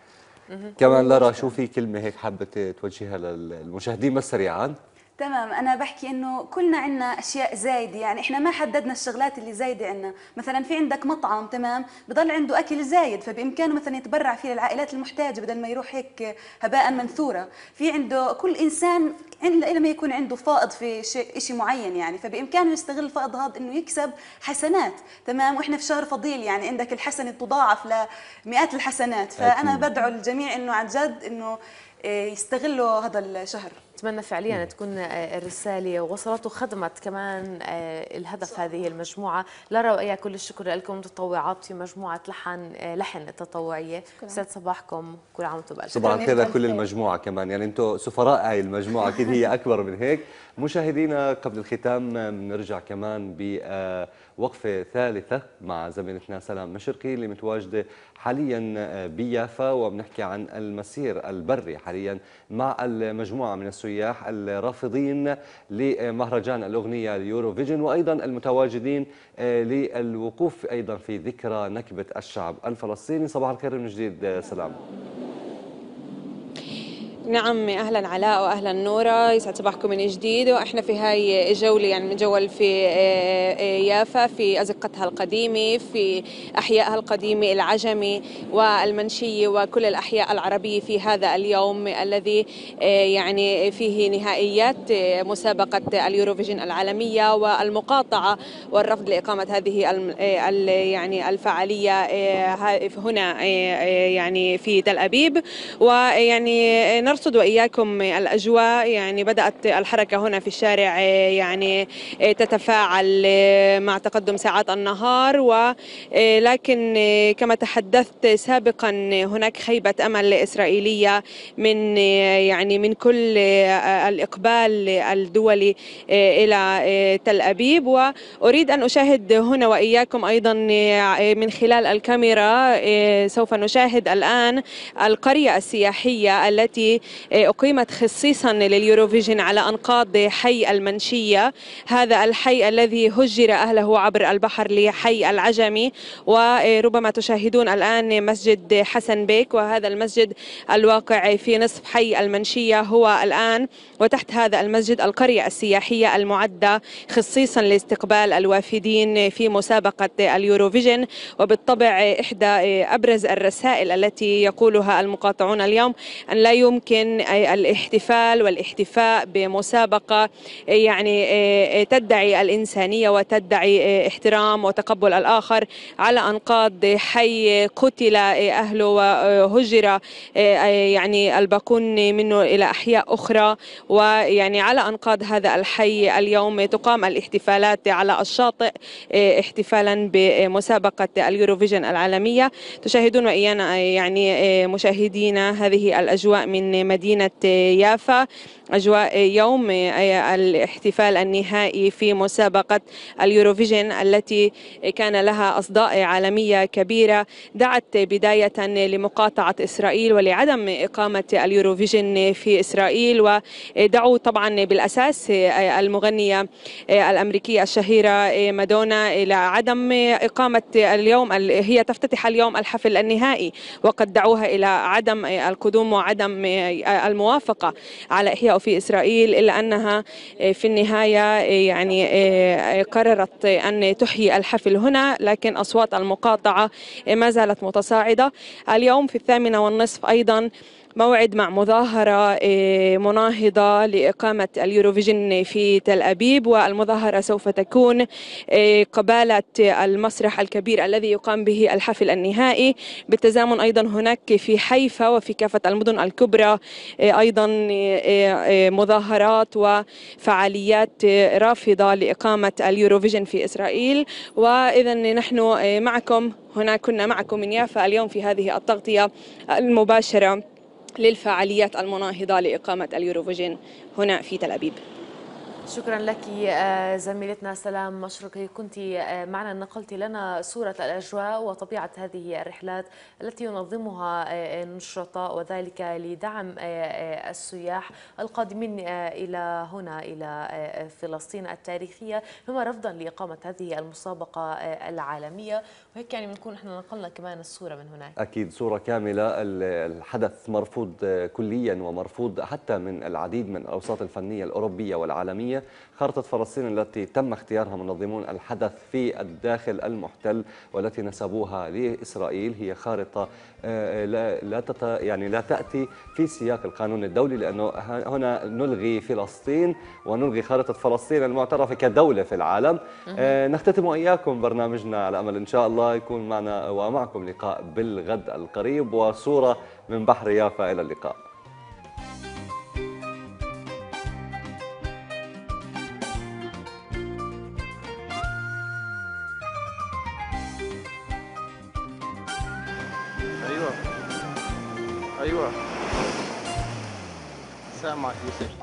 كمان لارا شو في كلمة هيك حابة توجهها للمشاهدين بس سريعا. تمام. أنا بحكي إنه كلنا عندنا أشياء زايدة يعني إحنا ما حددنا الشغلات اللي زايدة عندنا مثلا في عندك مطعم تمام؟ بضل عنده أكل زايد فبإمكانه مثلا يتبرع فيه للعائلات المحتاجة بدل ما يروح هيك هباء منثورا في عنده كل إنسان عند لما يكون عنده فائض في شيء شيء معين يعني فبإمكانه يستغل الفائض هذا إنه يكسب حسنات تمام؟ وإحنا في شهر فضيل يعني عندك الحسنة تضاعف لمئات الحسنات. فأنا. بدعو الجميع إنه عن جد إنه إيه، يستغلوا هذا الشهر. أتمنى فعليا تكون آه، الرسالة وصلت وخدمت كمان آه، الهدف هذه المجموعة. لارا وإيا كل الشكر لكم متطوعات في مجموعة لحن آه، لحن التطوعية سعد صباحكم كل عام وأنتم بألف صباح الخير لكل المجموعة كمان. يعني أنتم سفراء هاي المجموعة أكيد هي أكبر من هيك. مشاهدينا قبل الختام بنرجع كمان بوقفة ثالثة مع زميلتنا سلام مشرقي اللي متواجدة حاليا بيافا وبنحكي عن المسير البري حاليا مع المجموعة من السياح الرافضين لمهرجان الأغنية اليوروفيجن وأيضا المتواجدين للوقوف أيضا في ذكرى نكبة الشعب الفلسطيني. صباح الخير من جديد سلام. نعم أهلا علاء واهلا نوره يسعد صباحكم من جديد. وإحنا في هاي الجوله يعني بنجول في آه، آه، يافا في أزقتها القديمة في أحيائها القديمة العجمي والمنشية وكل الأحياء العربية في هذا اليوم الذي آه، يعني فيه نهائيات مسابقة اليوروفيجن العالمية والمقاطعة والرفض لإقامة هذه يعني الفعالية هنا يعني في تل أبيب. ويعني نرصد وإياكم الأجواء. يعني بدأت الحركة هنا في الشارع يعني تتفاعل مع تقدم ساعات النهار ولكن كما تحدثت سابقا هناك خيبة أمل إسرائيلية من يعني من كل الإقبال الدولي إلى آه، تل أبيب. وأريد أن أشاهد هنا وإياكم أيضا آه، من خلال الكاميرا سوف نشاهد الآن القرية السياحية التي آه، أقيمت خصيصا لليوروفيجن على أنقاض حي المنشية. هذا الحي الذي هجر أهله عبر البحر لحي العجمي وربما تشاهدون الآن مسجد حسن بيك وهذا المسجد الواقع في نصف حي المنشية هو الآن. وتحت هذا المسجد القرية السياحية المعدة خصيصا لاستقبال الوافدين في مسابقة اليوروفيجن. وبالطبع إحدى أبرز الرسائل التي يقولها المقاطعون اليوم أن لا يمكن ولكن الاحتفال والاحتفاء بمسابقة يعني تدعي الإنسانية وتدعي احترام وتقبل الآخر على أنقاض حي قتل أهله وهجر يعني الباقون منه إلى أحياء أخرى. ويعني على أنقاض هذا الحي اليوم تقام الاحتفالات على الشاطئ احتفالا بمسابقة اليوروفيجن العالمية. تشاهدون وإيانا يعني مشاهدينا هذه الأجواء من مدينة يافا. أجواء يوم الاحتفال النهائي في مسابقة اليوروفيجن التي كان لها أصداء عالمية كبيرة. دعت بداية لمقاطعة إسرائيل ولعدم إقامة اليوروفيجن في إسرائيل. ودعوا طبعا بالأساس المغنية الأمريكية الشهيرة مادونا إلى عدم إقامة اليوم هي تفتتح اليوم الحفل النهائي. وقد دعوها إلى عدم القدوم وعدم الموافقة على إحياء في إسرائيل إلا أنها في النهاية يعني قررت أن تحيي الحفل هنا لكن أصوات المقاطعة ما زالت متصاعدة. اليوم في الثامنة والنصف أيضا موعد مع مظاهرة مناهضة لإقامة اليوروفيجن في تل أبيب والمظاهرة سوف تكون قبالة المسرح الكبير الذي يقام به الحفل النهائي. بالتزامن أيضا هناك في حيفا وفي كافة المدن الكبرى أيضا مظاهرات وفعاليات رافضة لإقامة اليوروفيجن في إسرائيل. وإذا نحن معكم هنا كنا معكم من يافا اليوم في هذه التغطية المباشرة. للفعاليات المناهضة لإقامة اليوروفيجن هنا في تل أبيب. شكرا لك زميلتنا سلام مشرقي. كنت معنا نقلت لنا صورة الأجواء وطبيعة هذه الرحلات التي ينظمها النشطاء وذلك لدعم السياح القادمين إلى هنا إلى فلسطين التاريخية ثم رفضا لإقامة هذه المسابقة العالمية. وهيك يعني بنكون إحنا نقلنا كمان الصورة من هناك. أكيد صورة كاملة. الحدث مرفوض كليا ومرفوض حتى من العديد من الأوساط الفنية الأوروبية والعالمية. خارطة فلسطين التي تم اختيارها منظمون الحدث في الداخل المحتل والتي نسبوها لإسرائيل هي خارطة لا لا تت يعني لا تأتي في سياق القانون الدولي لأنه هنا نلغي فلسطين ونلغي خارطة فلسطين المعترفة كدولة في العالم. نختتم وإياكم برنامجنا على أمل إن شاء الله يكون معنا ومعكم لقاء بالغد القريب وصورة من بحر يافا. إلى اللقاء. أيوه أيوه سامعك يوسف